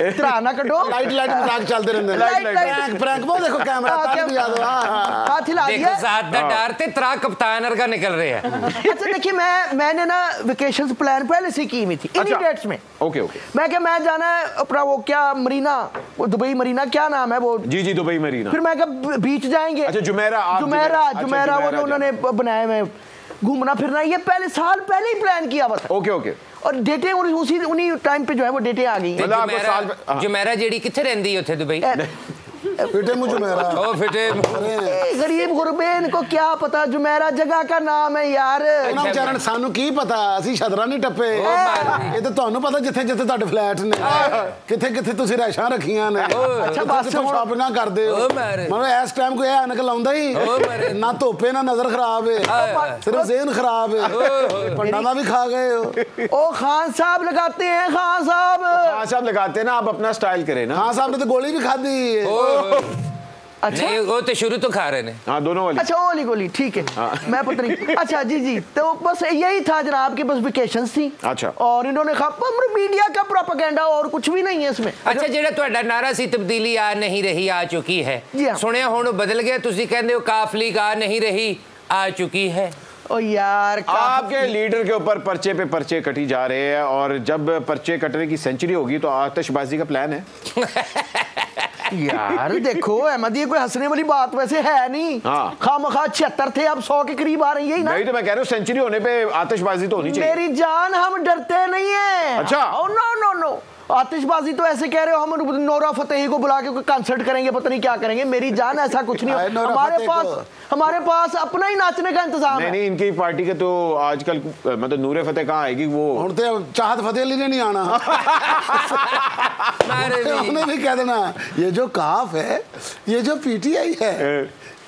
इतना आना कटो लाइट लाइट मज़ाक चलते रहने लाइट लाइट प्रैंक प्रैंक वो देखो कैमरा तार दिया दो हाथ हिला दिया ज़्यादा डरते तेरा कप्तान का निकल रहे हैं। अच्छा देखिए मैं मैंने ना वेकेशन प्लान पहले से की हुई थी अच्छा। इन्हीं डेट्स में। Okay okay. मैं क्या मैं जाना है अपना वो क्या मरीना वो दुबई मरीना क्या नाम है वो? जी जी दुबई मरीना। फिर मैं क्या बीच जाएँगे। अच्छा जुमेरा अच्छा, जुमेरा जुमेरा। वो उन्होंने बनाए हुए घूमना फिरना ये पहले साल पहले ही प्लान किया हुआ था ओके ओके और डेटे उसी उन्हीं टाइम पे जो है वो डेटे आ गई। जो मेरा जेडी किथे रहंदी है उथे दुबई? ਕਿੱਥੇ ਰਹਿੰਦੀ ਉੱਥੇ ਦੁਬਈ बेटे मुझे मेरा ਉਹ ਫਿਟੇ ए, गरीब गुरबेन को क्या पता जुमेरा जगह का नाम है यार ਉਹਨਾਂ ਵਿਚਾਰਨ ਸਾਨੂੰ ਕੀ ਪਤਾ ਅਸੀਂ ਛਦਰਾ ਨਹੀਂ ਟੱਪੇ ਇਹ ਤਾਂ ਤੁਹਾਨੂੰ ਪਤਾ ਜਿੱਥੇ ਜਿੱਥੇ ਤੁਹਾਡੇ ਫਲੈਟ ਨੇ ਕਿੱਥੇ ਕਿੱਥੇ ਤੁਸੀਂ ਰਹਿਸ਼ਾਂ ਰੱਖੀਆਂ ਨੇ ਅੱਛਾ ਬਸ ਬਸ ਹੁਣ- ਸ਼ਾਪਿੰਗਾਂ ਕਰਦੇ ਹੋ ਉਹ ਮਾਰੇ। ਮਤਲਬ ਇਸ ਟਾਈਮ ਕੋਈ ਇਹ ਅਨਕ ਲਾਉਂਦਾ ਹੀ ਨਾ ਧੋਪੇ ਨਾ ਨਜ਼ਰ ਖਰਾਬ ਹੈ ਸਿਰਫ ਜ਼ੇਨ ਖਰਾਬ ਹੈ ਪੰਡਾਂ ਦਾ ਵੀ ਖਾ ਗਏ ਹੋ ओ खान साहब लगाते हैं खान साहब हाँ साहब लगाते हैं ना आप अपना स्टाइल करें ना ਹਾਂ ਸਾਹਿਬ ਨੇ ਤਾਂ ਗੋਲੀ ਵੀ ਖਾਧੀ ਹੈ अच्छा ਨਹੀਂ ਉਹ ਤੇ ਸ਼ੁਰੂ ਤੋਂ ਖਾ ਰਹੇ ਨੇ हाँ दोनों वाली अच्छा ओली गोली ठीक है मैं पता नहीं अच्छा जी जी तो बस यही था जनाब की बस वेकेशन थी अच्छा। और इन्होंने कहा मीडिया का प्रोपेगेंडा और कुछ भी नहीं है इसमें ਅੱਛਾ ਜਿਹੜਾ ਤੁਹਾਡਾ ਨਾਰਾ ਸੀ ਤਬਦੀਲੀ ਆ ਨਹੀਂ ਰਹੀ ਆ ਚੁੱਕੀ ਹੈ ਜੀ ਹਾਂ। ਸੁਣਿਆ ਹੁਣ ਉਹ ਬਦਲ ਗਿਆ ਤੁਸੀਂ ਕਹਿੰਦੇ ਹੋ ਕਾਫਲੀ ਆ नहीं रही आ चुकी है ओ यार काफी- आपके लीडर के ऊपर पर्चे पे पर्चे कटी जा रहे हैं और जब पर्चे कटने की सेंचुरी होगी तो आतिशबाजी का प्लान है यार देखो अहमद ये कोई हंसने वाली बात वैसे है नहीं। हाँ। खाम खा छिहत्तर थे अब सौ के करीब आ रही है ना। नहीं तो मैं कह रहा हूँ सेंचुरी होने पे आतिशबाजी तो होनी चाहिए। मेरी जान हम डरते नहीं है। अच्छा। नो नो नो आतिशबाजी तो ऐसे कह रहे हो हम नौरा फतेही को बुला के कोई कंसर्ट करेंगे पता नहीं क्या करेंगे। मेरी जान ऐसा कुछ नहीं हमारे पास हमारे पास अपना ही नाचने का इंतज़ाम नहीं, नहीं इनकी पार्टी के तो आजकल मतलब नूरे फतेह कहाँ आएगी वो हम चाहत फतेह अली ने नहीं आना। हमने भी कह देना ये जो काफ है ये जो पीटीआई है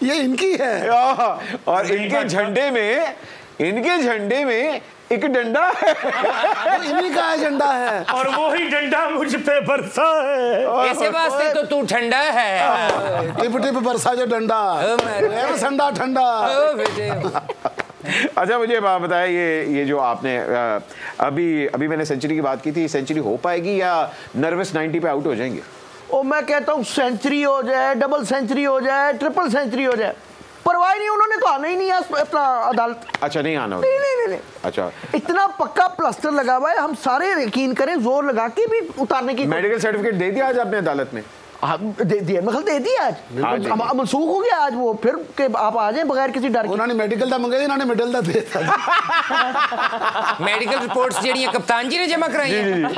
ये इनकी है। और इनके झंडे में इनके झंडे में एक डंडा है। वो इन्हीं का एजेंडा है। और वही डंडा मुझ पे बरसा है। ऐसे वास्ते तो तू ठंडा है। टिप टिप बरसा जो डंडा। ओ मेरे। है ठंडा। ठंडा अच्छा मुझे बात बताया ये ये जो आपने अभी अभी मैंने सेंचुरी की बात की थी सेंचुरी हो पाएगी या नर्वस 90 पे आउट हो जाएँगे? और मैं कहता हूँ सेंचुरी हो जाए डबल सेंचुरी हो जाए ट्रिपल सेंचुरी हो जाए। परवाह नहीं उन्होंने तो आना ही नहीं अपना अदालत। अच्छा नहीं आना नहीं नहीं नहीं नहीं। अच्छा। इतना पक्का प्लास्टर लगा हुआ है हम सारे यकीन करें ज़ोर लगा के भी उतारने की मेडिकल सर्टिफिकेट दे दिया आज आपने अदालत में? दे दिया मैं ख्याल दे दिया आज ਮਨਸੂਖ ਹੋ ਗਿਆ ਅੱਜ ਉਹ ਫਿਰ ਕਿ ਆਪ ਆ ਜਾਏ ਬਗੈਰ ਕਿਸੇ ਡਰ ਉਹਨਾਂ ਨੇ ਮੈਡੀਕਲ ਦਾ ਮੰਗਿਆ ਇਹਨਾਂ ਨੇ ਮਿਡਲ ਦਾ ਦੇਤਾ ਮੈਡੀਕਲ ਰਿਪੋਰਟਸ ਜਿਹੜੀਆਂ ਕਪਤਾਨ ਜੀ ਨੇ ਜਮ੍ਹਾਂ ਕਰਾਈਆਂ।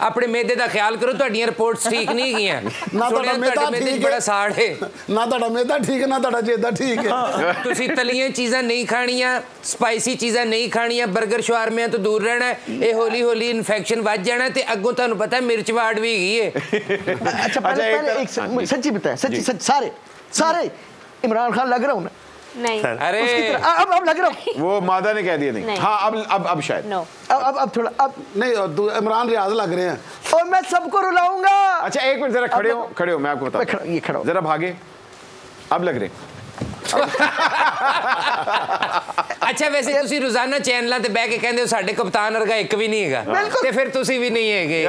ਆਪਣੇ ਮੇਦੇ ਦਾ ਖਿਆਲ ਕਰੋ ਤੁਹਾਡੀਆਂ ਰਿਪੋਰਟਸ ਠੀਕ ਨਹੀਂ ਗਈਆਂ ਨਾ ਤੁਹਾਡਾ ਮੇਦਾ ਠੀਕ ਨਾ ਤੁਹਾਡਾ ਮੇਦਾ ਠੀਕ ਨਾ ਤੁਹਾਡਾ ਜੇਦਾ ਠੀਕ ਤੁਸੀਂ ਤਲੀਆਂ ਚੀਜ਼ਾਂ ਨਹੀਂ ਖਾਣੀਆਂ ਸਪਾਈਸੀ ਚੀਜ਼ਾਂ ਨਹੀਂ ਖਾਣੀਆਂ 버ਗਰ ਸ਼ਵਾਰਮਿਆਂ ਤੋਂ ਦੂਰ ਰਹਿਣਾ ਇਹ ਹੌਲੀ ਹੌਲੀ ਇਨਫੈਕਸ਼ਨ ਵੱਧ ਜਾਣਾ ਤੇ ਅੱਗੋਂ ਤੁਹਾਨੂੰ ਪਤਾ ਮਿਰਚ ਵਾੜ भी है अच्छा, अच्छा पहले पहले एक हाँ, सच्ची बताएँ सच्ची सच सारे सारे इमरान खान लग रहा हूँ ना? नहीं। अरे। अब अब लग रहा हूँ? वो मादा ने कह दिया नहीं, नहीं। हाँ अब अब अब शायद। No. अब अब अब थोड़ा अब नहीं इमरान रियाज लग रहे हैं। और मैं सबको रुलाऊँगा। अच्छा एक मिनट जरा खड़े हो खड़े हो मैं आपको बता ये खड़ा जरा भागे। अब लग रहे। हैं ਅੱਛਾ ਵੈਸੇ ਤੁਸੀਂ ਰੋਜ਼ਾਨਾ ਚੈਨਲਾਂ ਤੇ ਬਹਿ ਕੇ ਕਹਿੰਦੇ ਹੋ ਸਾਡੇ ਕਪਤਾਨ ਵਰਗਾ ਇੱਕ ਵੀ ਨਹੀਂ ਹੈਗਾ ਬਿਲਕੁਲ। ਤੇ ਫਿਰ ਤੁਸੀਂ ਵੀ ਨਹੀਂ ਹੈਗੇ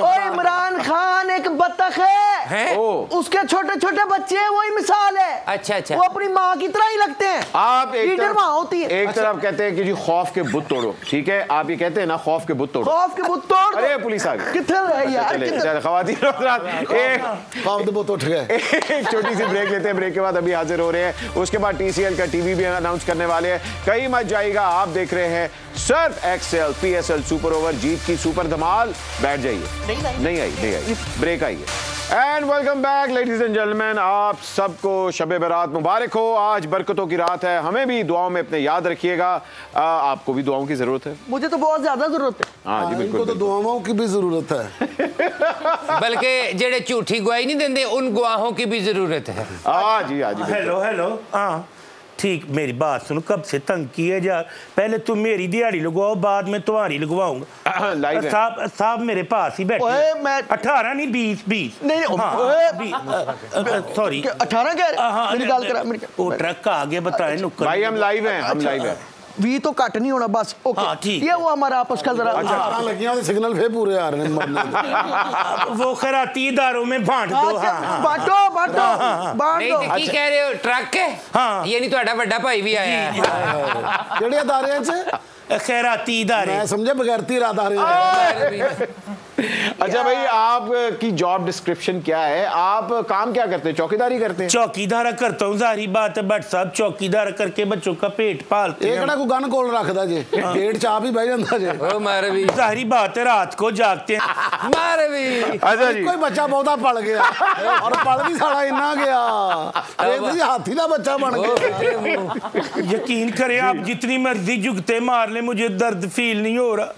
और इमरान खान एक बतख है हैं? ओ उसके छोटे छोटे बच्चे हैं वही मिसाल है अच्छा, अच्छा। वो अपनी माँ की तरह ही लगते हैं आप एक लीडर माँ होती है एक तरफ कहते हैं कि जी खौफ के बुत तोड़ो ठीक है आप ये कहते हैं ना खौफ के बुत तोड़ो खौफ के बुत तोड़ दो। अरे पुलिस आ गई किधर है यार चले किधर चले खवातीन और हज़रात, एक ਪਾਪ ਦੇ ਬੁੱਤ ਉੱਠ गए एक छोटी सी ब्रेक लेते हैं ब्रेक के बाद अभी हाजिर हो रहे हैं। उसके बाद टीसीएल का टीवी भी अनाउंस करने वाले हैं। कहीं मत जाएगा आप देख रहे हैं Surf Excel PSL super over जीत की सुपर धमाल। बैठ जाइए। नहीं आई। नहीं आई नहीं आई। ब्रेक आइए है। And welcome back ladies and gentleman आप सबको शब बरात मुबारक हो। आज बरकतों की रात है। हमें भी दुआओं में अपने याद रखिएगा। आपको भी दुआओं की ज़रूरत है। मुझे तो बहुत ज़्यादा ज़रूरत है। हाँ जी बिल्कुल तो दुआओं की भी ज़रूरत है। बल्कि जेड़े झूठी गुआई नहीं देंगे उन गुआहों की भी ज़रूरत है। हाँ जी हाँ जी हेलो हेलो। हाँ। ठीक मेरी बात सुनो कब से तंग किए जा? पहले तुम मेरी दिहाड़ी लगवाओ बाद में तुम्हारी लगवाऊँगा। साहब साहब मेरे पास ही बैठे मैं- अठारह नहीं बीस बीस। नहीं, हाँ, सॉरी अठारह कह रहे मेरी गाल करा ट्रक आगे बताए नुक्कड़ भाई हम लाइव हैं हम लाइव हैं। वी तो कट नहीं होना बस ओके हाँ, ठीक ये है। हुआ हमारा आपस का जरा अच्छा लगियां तो सिग्नल फिर पूरे आ रहे हैं मरने के। वो खराती इदारों में बांट दो अच्छा, हाँ हाँ बांटो बांटो बांट नहीं दो तो की कह रहे हो ट्रक है हाँ। ये नहीं ਤੁਹਾਡਾ ਵੱਡਾ ਭਾਈ ਵੀ ਆਇਆ ਹੈ ਕਿਹੜੇ ਅਦਾਰਿਆਂ 'ਚ खैराती इदारे। मैं समझा बगैरती इदारे अच्छा भाई आपकी जॉब डिस्क्रिप्शन क्या है? आप काम क्या करते हैं? चौकीदारी करते हैं? चौकीदारा करता हूँ सारी बात है बट साहब चौकीदार करके बच्चों का पेट पालते हैं। एकड़ा को गन कोल रखता जे हाँ। पेट चा भी बह जाता जे। ओ मारे भी सारी बात है रात को जागते हैं। मारे भी अच्छा जी। कोई बच्चा बहुता पल गया और पल भी साला इतना गया। एक तो हाथी का बच्चा बन गया। यकीन करें आप जितनी मर्ज़ी जुगते मार ने मुझे दर्द फील नहीं हो रहा।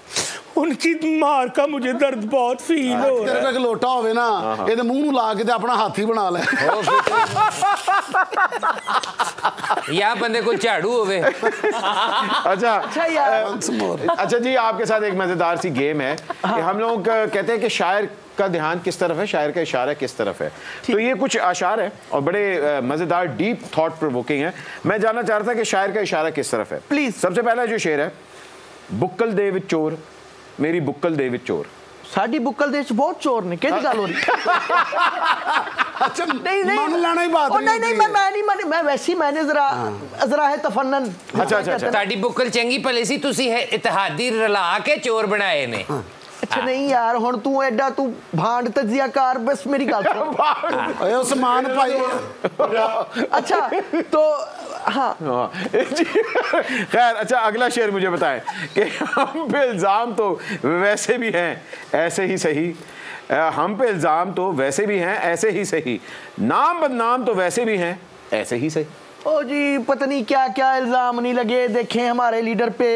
उनकी मार का मुझे दर्द बहुत फील हो रहा। है लोटा होवे ना हाँ, हाँ। ये मुँह ला के अपना हाथी बना ले। या बंदे को झाड़ू होवे। अच्छा अच्छा अच्छा जी आपके साथ एक मज़ेदार सी गेम है। हाँ। हम लोग कहते हैं कि शायर का ध्यान किस तरफ है शायर का इशारा किस तरफ है तो ये कुछ आशार है और बड़े अ, मजेदार डीप थॉट प्रोवोकिंग है मैं जानना चाह रहा था कि शायर का इशारा किस तरफ है Please. सबसे पहला जो शेर है बुक्कल दे विच चोर मेरी बुक्कल दे विच चोर ਸਾਡੀ ਬੁੱਕਲ ਦੇ ਵਿੱਚ ਬਹੁਤ ਚੋਰ ਨੇ ਕਿਹਦੀ ਗੱਲ ਹੋ ਰਹੀ ਅੱਛਾ नहीं नहीं ਮੰਨ ਲੈਣਾ ਹੀ ਬਾਤ ओ, नहीं नहीं मैं मैं नहीं मैं मैं वैसे ही मैंने जरा जरा है तफन्नन अच्छा, अच्छा, अच्छा। ਤੁਹਾਡੀ ਬੁੱਕਲ ਚੰਗੀ ਭਲੀ ਸੀ ਤੁਸੀਂ ਇਹ ਇਤਿਹਾਦੀ ਰਲਾ ਕੇ ਚੋਰ ਬਣਾਏ ਨੇ ਅੱਛਾ ਨਹੀਂ ਯਾਰ ਹੁਣ ਤੂੰ ਐਡਾ ਤੂੰ ਭਾਂਡ ਤਜੀਆ ਕਾਰ ਬਸ ਮੇਰੀ ਗੱਲ ਸੁਣ ਓਏ ਉਸਮਾਨ ਭਾਈ अच्छा तो हाँ हाँ। जी, खैर अच्छा अगला शेर मुझे बताएं कि हम पे इल्ज़ाम तो वैसे भी हैं ऐसे ही सही अ, हम पे इल्ज़ाम तो वैसे भी हैं ऐसे ही सही नाम बदनाम तो वैसे भी हैं ऐसे ही सही ओ जी पता नहीं क्या क्या इल्जाम नहीं लगे देखें हमारे लीडर पे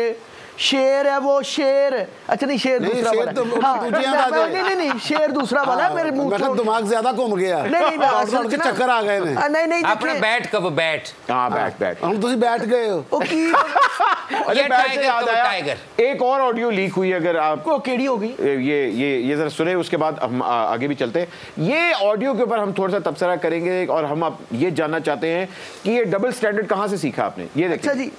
शेर है वो शेर। अच्छा नहीं शेर दूसरा वाला। तो हाँ, नहीं नहीं नहीं नहीं शेर दूसरा वाला है हाँ, मेरे मुँह दिमाग ज़्यादा घूम गया। नहीं नहीं के चक्कर आ गए नहीं नहीं आपने बैट कब बैट हाँ बैट हाँ, बैट हम तो तुम बैठ गए हो। ये टाइगर से तो एक और ऑडियो लीक हुई अगर आपको केड़ी होगी ये ये ये जरा सुने उसके बाद हम आगे भी चलते हैं। ये ऑडियो के ऊपर हम थोड़ा सा तबसरा करेंगे और हम आप ये जानना चाहते हैं कि ये डबल स्टैंडर्ड कहाँ से सीखा आपने? ये अच्छा देखिए। अच्छा जी।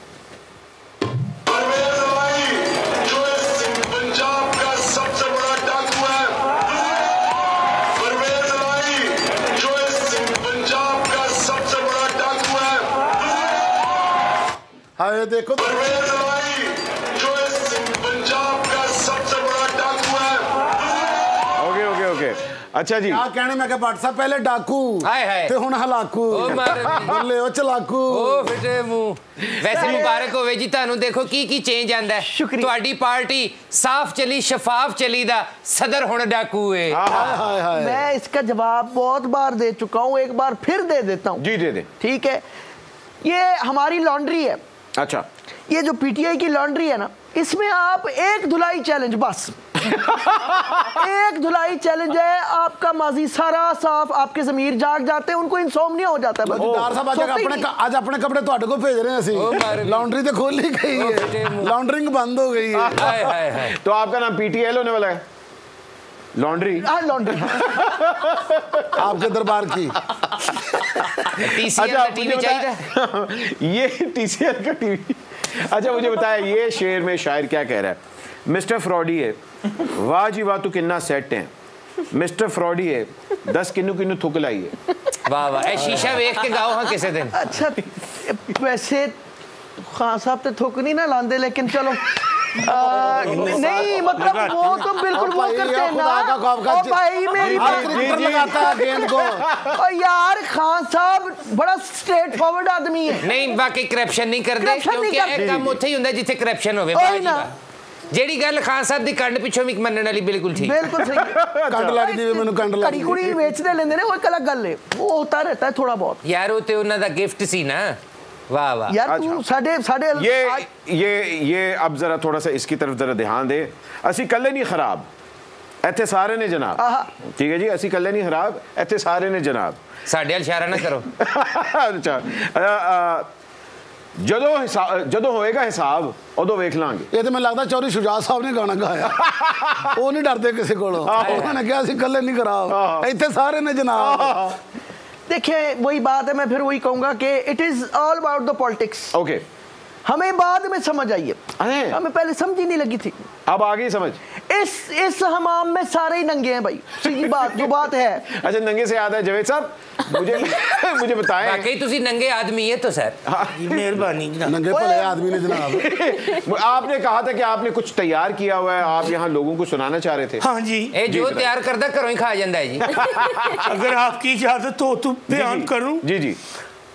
अरे देखो तो अच्छा जी। आ कहने मैं बट सा पहले डाकू? हाय हाय। तो हूँ हलाकू। बोले चलाकू। मुँह। वैसे मुबारक हो जी तू देखो की की चेंज आंदा है। शुक्रिया। तो पार्टी साफ़ चली शफाफ चली दा सदर हुन डाकू है। मैं इसका जवाब बहुत बार दे चुका हूँ एक बार फिर दे देता हूँ। जी दे दे। ठीक है? ये हमारी लॉन्ड्री है। अच्छा ये जो पीटीआई की लॉन्ड्री है ना इसमें आप एक धुलाई चैलेंज बस एक धुलाई चैलेंज है आपका माजी सारा साफ आपके जमीर जाग जाते हैं उनको इंसोमनिया हो जाता है बस। ਸਰਦਾਰ ਸਾਹਿਬ ਅੱਜ सोते ही ਆਪਣੇ नहीं। ਅੱਜ ਆਪਣੇ ਕੱਪੜੇ ਤੁਹਾਡੇ ਕੋਲ ਭੇਜ ਰਹੇ ਹਾਂ ਉਹ ਮਾਰੇ ਅਸੀਂ ਵੀ। ਲਾਉਂਡਰੀ ਤੇ ਖੋਲੀ ਗਈ ਫਿੱਟੇ ਹੈ ਮੂੰਹ। ਲਾਉਂਡਰਿੰਗ ਬੰਦ ਹੋ ਗਈ है हाय हाय हाय तो आपका नाम पीटीएल होने वाला है लॉन्ड्री। हाँ लॉन्ड्री। आपके दरबार की। का टीवी चाहिए ये टीसीएल का टीवी। अच्छा मुझे बताया ये शेर में शायर क्या कह रहा है? मिस्टर फ्रॉडी है। वाह जी वाह तू किन्ना सेट है। मिस्टर फ्रॉडी है। दस किन्नू किन्नू थुक लाई है। वाह वाह। शीशा वेख के गाओ हाँ किसी दिन। अच्छा वैसे खान साहब तो थुक नहीं ना लांदे लेकिन चलो नहीं मतलब वो तो बिल्कुल वो भाई, करते हैं ना खुदा का खौफ का ओ जी- भाई मेरी हर बात क्रिकेटर लगाता है गेंद को ओ यार खान साहब बड़ा स्ट्रेट फॉरवर्ड आदमी है ਨਹੀਂ ਵਾਕਈ ਕਰਪਸ਼ਨ ਨਹੀਂ ਕਰਦੇ Corruption ਨਹੀਂ ਕਿਉਂਕਿ ਇਹ ਕਰਦੇ। ਕੰਮ ਉੱਥੇ ਹੀ ਹੁੰਦਾ ਜਿੱਥੇ ਕਰਪਸ਼ਨ ਹੋਵੇ ਉਹੀ ਵਾਹ ਜੀ ਨਾ। ਵਾਹ। ਜਿਹੜੀ ਗੱਲ ਖਾਨ ਸਾਹਿਬ ਦੀ ਕੰਡ ਪਿੱਛੋਂ ਵੀ ਮੰਨਣ ਵਾਲੀ ਬਿਲਕੁਲ ਠੀਕ बिल्कुल सही है। ਕੰਡ ਲੱਗਦੀ ਵੀ ਮੈਨੂੰ ਕੰਡ कड़ी ਲੱਗਦੀ कुड़ी बेचते लेंदे ने वो एक अलग गल है वो होता रहता है थोड़ा बहुत ਯਾਰ ਉਹ ਤੇ ਉਹਨਾਂ ਦਾ ਗਿਫਟ ਸੀ ਨਾ ਵਾਹ ਵਾਹ यार तू साढ़े साढ़े ये आज- ये ये अब जरा थोड़ा सा इसकी तरफ जरा ध्यान दे असी कल्ले नहीं खराब ਇੱਥੇ ਸਾਰੇ ਨੇ ਜਨਾਬ ਆਹਾ। ਠੀਕ ਹੈ ਜੀ ਅਸੀਂ ਇਕੱਲੇ ਨਹੀਂ ਖਰਾਬ ਇੱਥੇ ਸਾਰੇ ਨੇ ਜਨਾਬ ਸਾਡੇ ਵੱਲ ਇਸ਼ਾਰਾ ਨਾ ਕਰੋ ਅੱਛਾ ਅ, ਅ, ਜਦੋਂ ਹਿਸਾਬ ਜਦੋਂ ਹੋਏਗਾ ਹਿਸਾਬ ਉਦੋਂ ਵੇਖ ਲਾਂਗੇ ਇਹ ਤੇ ਮੈਨੂੰ ਲੱਗਦਾ ਚੌਰੀ ਸ਼ੁਜਾਤ ਸਾਹਿਬ ਨੇ ਗਾਣਾ ਗਾਇਆ ਉਹ ਨਹੀਂ ਡਰਦੇ ਕਿਸੇ ਕੋਲੋਂ ਉਹਨਾਂ ਨੇ ਕਿਹਾ ਅਸੀਂ ਇਕੱਲੇ ਨਹੀਂ ਖਰਾਬ ਇੱਥੇ ਸਾਰੇ ਨੇ ਜਨਾਬ देखिए वही बात है, मैं फिर वही कहूँगा कि it is all about the politics okay हमें बाद में समझ आई है। हमें पहले समझ ही नहीं लगी थी। अब आ गई समझ। इस इस हमाम में सारे ही नंगे हैं भाई। तो सीधी बात जो बात है। अच्छा नंगे से याद है जवेद साहब? मुझे मुझे बताएँ। बाकी तुसी नंगे आदमी है तो सर। हाँ। मेहरबानी नंगे पड़े आदमी ने जनाब। आपने कहा था कि आपने कुछ तैयार किया हुआ है आप यहाँ लोगों को सुनाना चाह रहे थे। हाँ जी। ए जो तैयार करदा करो ही खा जाता है जी। अगर आपकी इजाज़त हो तो बयान करूँ। जी जी।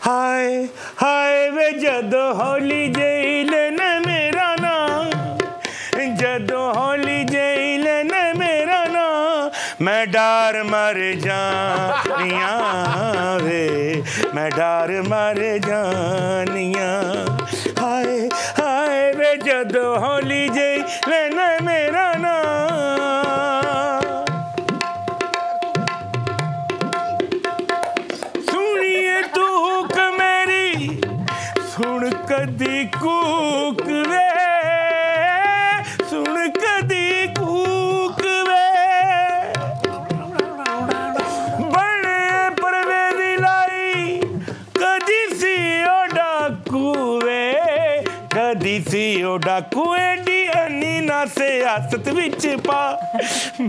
ਹਾਏ ਹਾਏ ਵੇ ਜਦੋਂ ਹੌਲੀ ਜਿਹੀ ਲੈਣ ਮੇਰਾ ਨਾਂ ਜਦੋਂ ਹੌਲੀ ਜਿਹੀ ਲੈਣ ਮੇਰਾ ਨਾਂ ਮੈਂ ਡਰ ਮਰ ਜਾਨੀਆਂ ਵੇ, ਮੈਂ ਡਰ ਮਰ ਜਾਨੀਆਂ। ਹਾਏ ਹਾਏ ਵੇ ਜਦੋਂ ਹੌਲੀ ਜਿਹੀ ਲੈਣ ਮੇਰਾ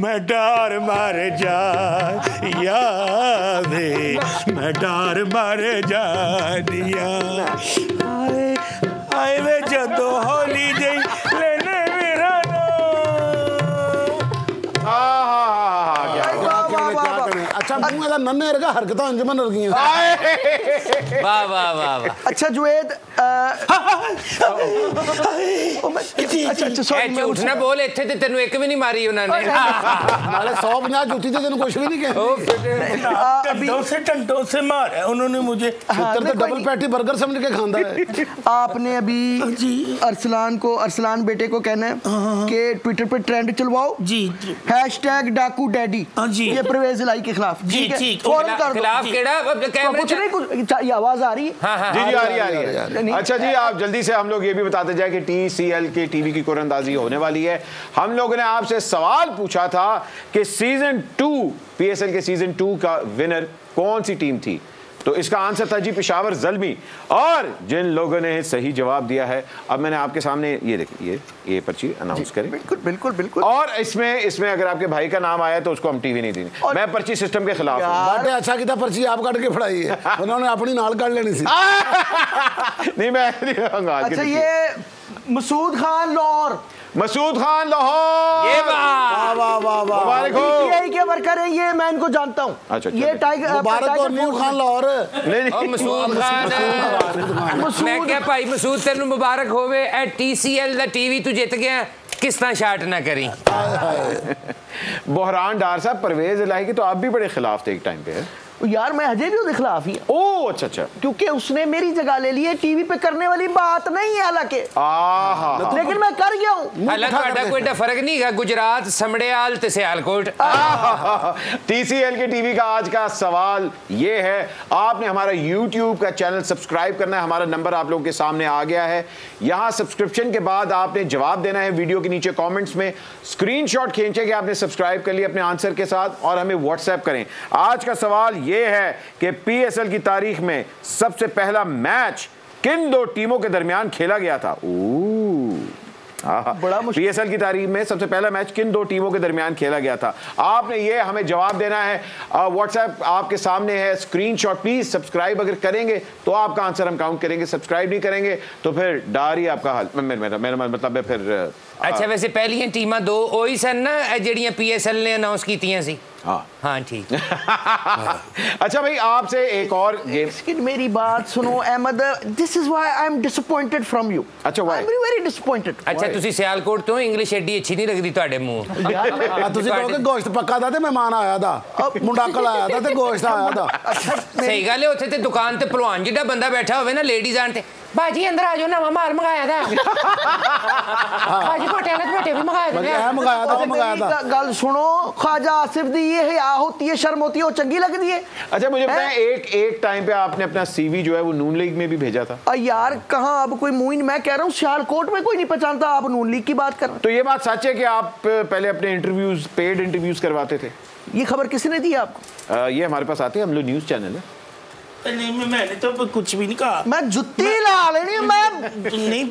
मैं डर मर जा मैं डर मर जा दिया നന്നെ ഇറക്കുക ഹർക്കത്ത അഞ്ചുമൻ ഇറങ്ങിയ वाह वाह वाह वाह। अच्छा जुएद अच्छा, अच्छा, हाँ, आपने अभी अरसलान को अरसलान बेटे को कहना है ट्विटर पे ट्रेंड चलवाओ। जी हैश टैग डाकू डैडी ये परवेज लाई के खिलाफ जी, खिलाफ केड़ा? तो कैमरे कुछ नहीं कुछ ये आवाज़ आ रही है। हाँ हाँ। जी जी आ रही आ आ रही रही है, आ है रही है। अच्छा जी आप जल्दी से हम लोग ये भी बताते जाए कि टी सी एल के टीवी की कुरंदाजी होने वाली है। हम लोगों ने आपसे सवाल पूछा था कि season two P S L के सीज़न टू का विनर कौन सी टीम थी? तो इसका आंसर था जी पिशावर जलमी। और जिन लोगों ने सही जवाब दिया है अब मैंने आपके सामने ये ये ये पर्ची अनाउंस करें। बिल्कुल बिल्कुल बिल्कुल। और इसमें इसमें अगर आपके भाई का नाम आया तो उसको हम टीवी नहीं देंगे। मैं पर्ची सिस्टम के खिलाफ हूँ। अच्छा किता पर्ची आप काट के फड़ाई है? उन्होंने अपनी नाल काट लेनी थी। नहीं मैं अच्छा ये मसूद खान लाहौर। मसूद खान लाहौर। ये मुबारक हो। पीटीआई के वर्कर है ये मैं इनको जानता हूँ। अच्छा, अच्छा ये अच्छा। टाइगर मुबारक और नूर खान लाहौर। नहीं मसूद खान मैं क्या भाई मसूद तेन मुबारक होवे। ए टीसीएल दा टीवी तू जीत गया किस तरह शार्ट ना करी? बहरान डार साहब परवेज लाएगी के तो आप भी बड़े खिलाफ थे एक टाइम पे। है यार मैं अजय भी तो खिलाफ ही। ओ अच्छा अच्छा। क्योंकि उसने मेरी जगह ले ली है टीवी पे करने वाली बात नहीं है हालाँकि। लेकिन मैं कर गया हूँ। फ़र्क नहीं है गुजरात समड़ेयाल ते सियालकोट। टीसीएल के टीवी का आज का सवाल ये है आपने हमारा यूट्यूब का चैनल सब्सक्राइब करना है हमारा नंबर आप लोगों के सामने आ गया है। यहाँ सब्सक्रिप्शन के बाद आपने जवाब देना है वीडियो के नीचे कॉमेंट्स में। स्क्रीन शॉट खींचे आपने सब्सक्राइब कर लिया अपने आंसर के साथ और हमें व्हाट्सएप करें। आज का सवाल ये है कि पीएसएल की तारीख में सबसे पहला मैच किन दो टीमों के दरमियान खेला गया था बड़ा पीएसएल की तारीख में सबसे पहला मैच किन दो टीमों के दरमियान खेला गया था आपने ये हमें जवाब देना है व्हाट्सएप आपके सामने है स्क्रीनशॉट प्लीज सब्सक्राइब अगर करेंगे तो आपका आंसर हम काउंट करेंगे सब्सक्राइब नहीं करेंगे तो फिर डार ही आपका हाल मेरा मेरा मेरा मतलब है फिर ਅੱਛਾ ਵੈਸੇ ਪਹਿਲੀਆਂ ਟੀਮਾਂ ਦੋ ਉਹੀ ਸਨ ਨਾ ਇਹ ਜਿਹੜੀਆਂ PSL ਨੇ ਅਨਾਉਂਸ ਕੀਤੀਆਂ ਸੀ हाँ ਹਾਂ ਠੀਕ अच्छा भाई आपसे एक और गेम लेकिन मेरी बात सुनो Ahmad this is why I am disappointed from you अच्छा, why? I am very disappointed ਅੱਛਾ ਤੁਸੀਂ ਸਿਆਲਕੋਟ ਤੋਂ ਇੰਗਲਿਸ਼ ਏਡੀ ਅੱਛੀ ਨਹੀਂ ਲੱਗਦੀ ਤੁਹਾਡੇ ਮੂੰਹ ਆ ਤੁਸੀਂ ਕਹੋਗੇ ਗੋਸ਼ਤ ਪੱਕਾ ਦਾ ਤੇ ਮਹਿਮਾਨ ਆਇਆ ਦਾ ਮੁੰਡਾ ਕਲ ਆਇਆ ਦਾ ਤੇ ਗੋਸ਼ਤ ਆਇਆ ਦਾ ਸਹੀ ਗੱਲ ਹੈ ਉੱਥੇ ਤੇ ਦੁਕਾਨ ਤੇ ਭਲਵਾਨ ਜਿੱਡਾ ਬੰਦਾ ਬੈਠਾ ਹੋਵੇ ਨਾ ਲੇਡੀਜ਼ ਆਣ ਤੇ भाजी अंदर आ जाओ नवा माल मंगाया था। हाँ। भाजी पटेल बेटे भी मंगाया था मतलब मंगाया था अच्छा, गल सुनो ख्वाजा आसिफ दी ये हया होती है शर्म होती है वो चंगी लगती है? अच्छा मुझे पता है एक एक टाइम पे आपने अपना सीवी जो है वो नून लीग में भी भेजा था? यार कहाँ अब कोई मुइन मैं कह रहा हूँ सियालकोट में कोई नहीं पहचानता आप नून लीग की बात कर तो ये बात सच है कि आप पहले अपने इंटरव्यूज़ पेड इंटरव्यूज़ करवाते थे? ये खबर किसने दी आपको? ये हमारे पास आती है हम लोग न्यूज़ चैनल है। नहीं मैं- मैंने तो कुछ भी नहीं कहा मैं जुत्ती ला लेनी मैं नहीं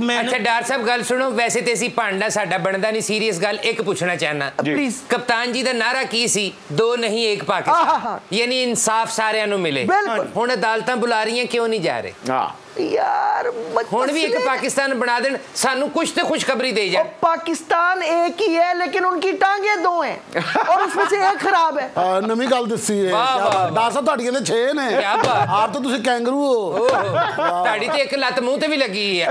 मैं ਅੱਛਾ ਡਾਰ ਸਾਹਿਬ ਗੱਲ ਸੁਣੋ ਵੈਸੇ ਤੇ ਅਸੀਂ ਭਾਂਡਾ ਸਾਡਾ ਬਣਦਾ ਨਹੀਂ ਸੀਰੀਅਸ ਗੱਲ ਇੱਕ ਪੁੱਛਣਾ ਚਾਹਨਾ ਜੀ। प्लीज ਕਪਤਾਨ ਜੀ ਦਾ ਨਾਰਾ ਕੀ ਸੀ ਦੋ ਨਹੀਂ ਇੱਕ ਆਹਾ। ਪਾਕਿਸਤਾਨ ਯਾਨੀ ਇਨਸਾਫ ਸਾਰਿਆਂ ਨੂੰ ਮਿਲੇ ਬਿਲਕੁਲ। ਹੁਣ ਅਦਾਲਤਾਂ ਬੁਲਾ ਰਹੀਆਂ ਕਿਉਂ ਨਹੀਂ ਜਾ ਰਹੇ हाँ ਯਾਰ ਹੁਣ ਵੀ ਇੱਕ पाकिस्तान बना दें ਸਾਨੂੰ कुछ तो खुशखबरी दे जाए पाकिस्तान एक ही है लेकिन उनकी टांगे दो हैं और उसमें से एक खराब है आ, नवी ਗੱਲ ਦੱਸੀ ਹੈ ਦਾਸਾ ਤੁਹਾਡੀਆਂ ਦੇ 6 ਨੇ। ਆਪ ਤਾਂ ਤੁਸੀਂ ਕੈਂਗਰੂ ਹੋ। ਤੁਹਾਡੀ ਤੇ ਇੱਕ ਲੱਤ ਮੂੰਹ ਤੇ ਵੀ ਲੱਗੀ ਹੈ।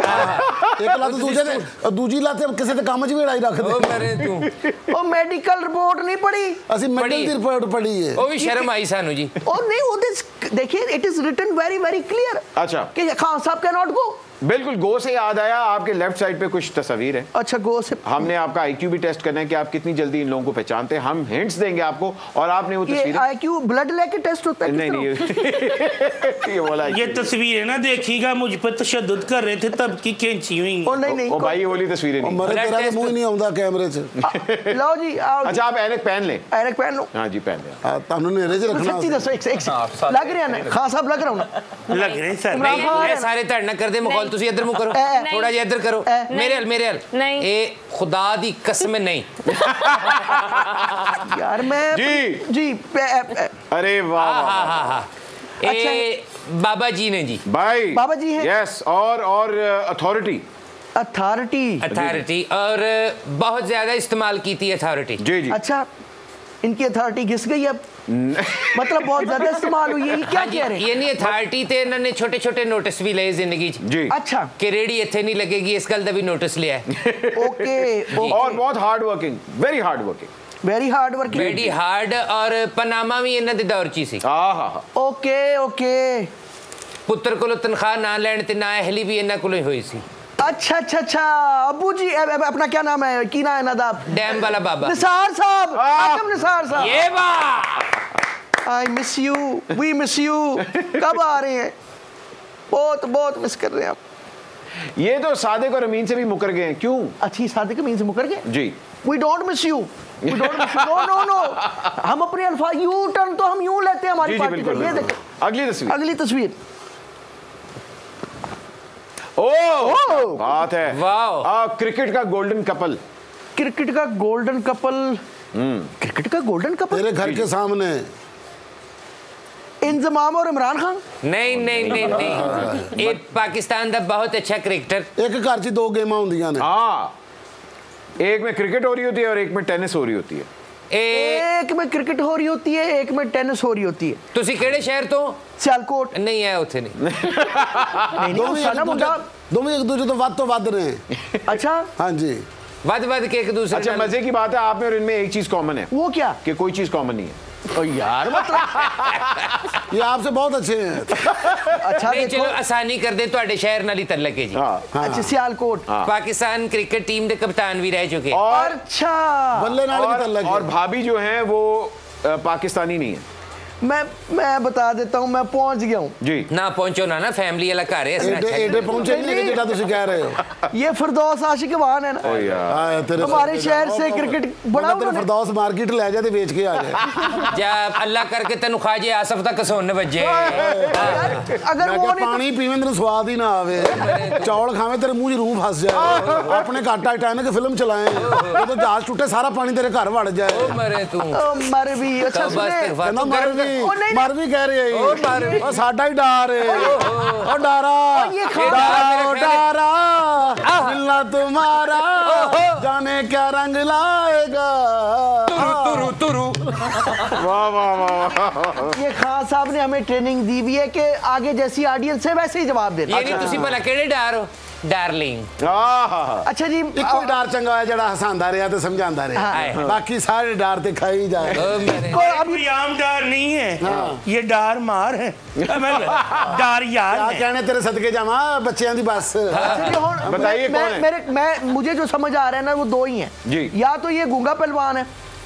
ਇੱਕ ਲੱਤ ਦੂਜੇ ਦੇ ਦੂਜੀ ਲੱਤ ਕਿਸੇ ਦੇ ਕੰਮ 'ਚ ਵੀ ਅੜਾਈ ਰੱਖਦੇ। ਉਹ ਮਰੇ ਤੂੰ। ਉਹ ਮੈਡੀਕਲ ਰਿਪੋਰਟ ਨਹੀਂ ਪੜੀ ਅਸੀਂ ਮੈਡੀਕਲ ਦੀ ਰਿਪੋਰਟ ਪੜੀ ਹੈ ਉਹ ਵੀ ਸ਼ਰਮ ਆਈ ਸਾਨੂੰ ਜੀ। ਉਹ ਨਹੀਂ ਉਹਦੇ ਦੇਖਿਏ it is written very very clear ਅੱਛਾ। ਕਿ कि सबके नोटबुक बिल्कुल गो से याद आया आपके लेफ्ट साइड पे कुछ तस्वीर है अच्छा गो से हमने आपका आईक्यू भी टेस्ट करना है कि आप कितनी जल्दी इन लोगों को पहचानते हैं हम हिंट्स देंगे आपको और आपने वो ये तस्वीरें आईक्यू ब्लड लेके टेस्ट होता है नहीं नहीं किस ये ये बोला ये तस्वीरें ना देखिएगा मुझ पर तशद कर रहे थे तब की खींची हुई तरह? ओ नहीं नहीं ओ भाई ये वाली तस्वीरें नहीं ਮਰੇ Blood ਤੇਰਾ ਤਾਂ test- ਮੂੰਹ ਹੀ ਨਹੀਂ ਆਉਂਦਾ ਕੈਮਰੇ 'ਚ आ, लो जी आओ अच्छा आप एनक पहन लें एनक पहन लो हाँ जी पहन लें ਆ, ਤੁਹਾਨੂੰ ਨੇਰੇ 'ਚ ਰੱਖਣਾ सच्ची दसो एक एक सेकंड लग रहा है ना खान साहब लग रहा हूं ना लग रहे हैं सर इमरान खान ਇਹ ਸਾਰੇ ਤੁਹਾਡੇ ਨਾਲ ਕਰਦੇ ਮਖੌਲ ਤੁਸੀਂ ਇੱਧਰ ਮੂੰਹ ਕਰੋ ਨਹੀਂ। ਥੋੜਾ ਜਿਹਾ ਇੱਧਰ ਕਰੋ ਨਹੀਂ। ਮੇਰੇ ਹਲ ਮੇਰੇ ਹਲ ਨਹੀਂ। ਇਹ ਖੁਦਾ ਦੀ ਕਸਮ ਨਹੀਂ यार मैं जी। जी पे- ए- ए- अरे वाह ਹਾਂ वाह, ਹਾਂ वाह ਹਾਂ ਹਾਂ ਇਹ ਬਾਬਾ जी ने जी भाई बाबा जी हैं। यस और और अथॉरिटी अथॉरिटी अथॉरिटी और बहुत ज्यादा इस्तेमाल की थी अथॉरिटी जी जी अच्छा इनकी अथॉरिटी घिस गई अब मतलब बहुत ज्यादा इस्तेमाल हुई है ये क्या कह रहे हैं ये नहीं अथॉरिटी ਤੇ ਇਹਨਾਂ ਨੇ ਛੋਟੇ ਛੋਟੇ ਨੋਟਿਸ ਵੀ ਲਏ ਜ਼ਿੰਦਗੀ 'ਚ जी अच्छा ਕਿ ਰੇੜੀ ਇੱਥੇ ਨਹੀਂ ਲੱਗੇਗੀ ਇਸ ਗੱਲ ਦਾ ਵੀ ਨੋਟਿਸ ਲਿਆ ਹੈ ओके और बहुत hard working very hard working very hard working very hard ਔਰ ਪਨਾਮਾ ਵੀ ਇਹਨਾਂ ਦੇ ਦੌਰ 'ਚ ਹੀ ਸੀ हाँ हाँ हाँ ओके ओके ਪੁੱਤਰ ਕੋਲੋਂ ਤਨਖਾਹ ਨਾ ਲੈਣ ਤੇ ਨਾ ਅਹਲੀ ਵੀ ਇਹਨਾਂ ਕੋਲੋਂ ਹੀ ਹੋਈ ਸੀ अच्छा अच्छा अच्छा। अबू जी अब, अब, अपना क्या नाम है? की ना है नदाब। डैम वाला बाबा। निसार साहब आज़म निसार साहब। ये बात I miss you we miss you कब आ रहे हैं? बहुत बहुत मिस कर रहे हैं आप। ये तो सादिक और अमीन से भी मुकर गए क्यों? अच्छी सादिक अमीन से मुकर गए? जी। We don't miss you we don't miss no no no हम अपने अल्फाज यू टर्न तो हम यूँ लेते हैं हमारी पार्टी के लिए देखो। अगली तस्वीर। अगली तस्वीर। ओ ओ। बात है वाओ। आ, क्रिकेट का गोल्डन कपल क्रिकेट का गोल्डन कपल हम्म। क्रिकेट का गोल्डन कपल ਤੇਰੇ ਘਰ ਕੇ ਸਾਹਮਣੇ इन इंजमाम और इमरान खान ਨਹੀਂ ਨਹੀਂ ਨਹੀਂ ਨਹੀਂ ਇਹ ਪਾਕਿਸਤਾਨ ਦਾ ਬਹੁਤ ਅੱਛਾ ਕ੍ਰਿਕਟਰ ਇੱਕ ਘਰ 'ਚ ਹੀ ਦੋ ਗੇਮਾਂ ਹੁੰਦੀਆਂ ਨੇ हाँ एक में क्रिकेट हो रही होती है और एक में टेनिस हो रही होती है ਇਹ एक में क्रिकेट हो रही होती है एक में टेनिस हो रही होती है ਤੁਸੀਂ ਕਿਹੜੇ ਸ਼ਹਿਰ ਤੋਂ सियालकोट ਨਹੀਂ ਹੈ ਉੱਥੇ ਨਹੀਂ नहीं नहीं ਦੋਵੇਂ साला ਇੱਕ मुंडा ਦੂਜੇ ਦੋਵੇਂ ਇੱਕ ਦੂਜੇ ਤੋਂ ਵੱਧ ਤੋਂ ਵੱਧ ਨੇ अच्छा ਹਾਂਜੀ ਵੱਧ ਵੱਧ ਕੇ ਇੱਕ ਦੂਸਰੇ अच्छा ਨਾਲ मजे की बात है आप में और इनमें एक चीज कॉमन है वो क्या कि कोई चीज कॉमन नहीं है तो यार मतलब ये आपसे बहुत अच्छे हैं। अच्छा देखो। चलो आसानी कर दे तो आड़े शहर नाली तल्लके जी। हाँ, हाँ, अच्छा सियालकोट। हाँ। पाकिस्तान क्रिकेट टीम के कप्तान भी रह चुके और अच्छा। बल्ले नाली और, और भाभी जो हैं वो पाकिस्तानी नहीं है। मैं मैं बता देता हूँ मैं पहुँच गया हूँ। जी। ना पहुंचो ना ना फैमिली वाला घर है ये फरदौस आशिक वाहन है ना? हाँ, हमारे शहर से क्रिकेट बड़ा फरदौस मार्केट ले जाते बेच के आ जाए जब अल्लाह करके तेन खाजे आसफ तक सुन बजे। हाँ। अगर वो तो- पानी पीवे तेन स्वाद ही ना आवे। चौल खावे तेरे मुँह रूह फस जाए। अपने काटा टाइम फ़िल्म चलाए। तो जहाज़ टूटे सारा पानी तेरे घर वड़ जाए। मरे तू। मर भी। अच्छा सुने। मर भी। ਤੂੰ ਮਰ ਗਰਮ ਕਰ- ਵੀ ਉਹ ਨਹੀਂ- ਮਰ ਵੀ ਕਹਿ ਰਹੇ ਉਹ ਮਰ ਵੀ। ਉਹ ਸਾਡਾ ਹੀ ਡਰ ਹੈ ਉਹ ਡਾਰਾ ये खा- ਡਾਰਾ ਉਹ मेरे ख्याल- ਡਾਰਾ ਮਿਲਣਾ तुम्हारा जाने क्या रंग लाएगा ਤੁਰੂ ਤੁਰੂ वाह वाह वाह वाह ये खान साहब ने हमें ट्रेनिंग दी हुई है कि आगे जैसी ऑडियंस है वैसे ही जवाब देना ਇਹ ਨਹੀਂ ਤੁਸੀਂ ਭਲਾ ਕਿਹੜੇ ਡਰ ਹੋ ਡਾਰਲਿੰਗ आहा। अच्छा जी ਇੱਕੋ ਹੀ ਡਰ ਚੰਗਾ ਹੋਇਆ ਜਿਹੜਾ ਹਸਾਉਂਦਾ ਰਿਹਾ ਤੇ ਸਮਝਾਉਂਦਾ ਰਿਹਾ ਹਾਂ। ਬਾਕੀ ਸਾਰੇ ਡਰ ਤੇ ਖਾਈ ਜਾਏ ਉਹ ਮੇਰੇ को अभी कोई आम डार नहीं है ये डार मार है डार यार ਆ है ਕਹਿਣੇ ਤੇਰੇ ਸਦਕੇ जावा ਬੱਚਿਆਂ ਦੀ ਬੱਸ अच्छा जी, और बताइए मैं- कौन है? मेरे मैं मुझे जो समझ आ रहा है ना वो दो ही हैं जी। या तो ये गूंगा पहलवान है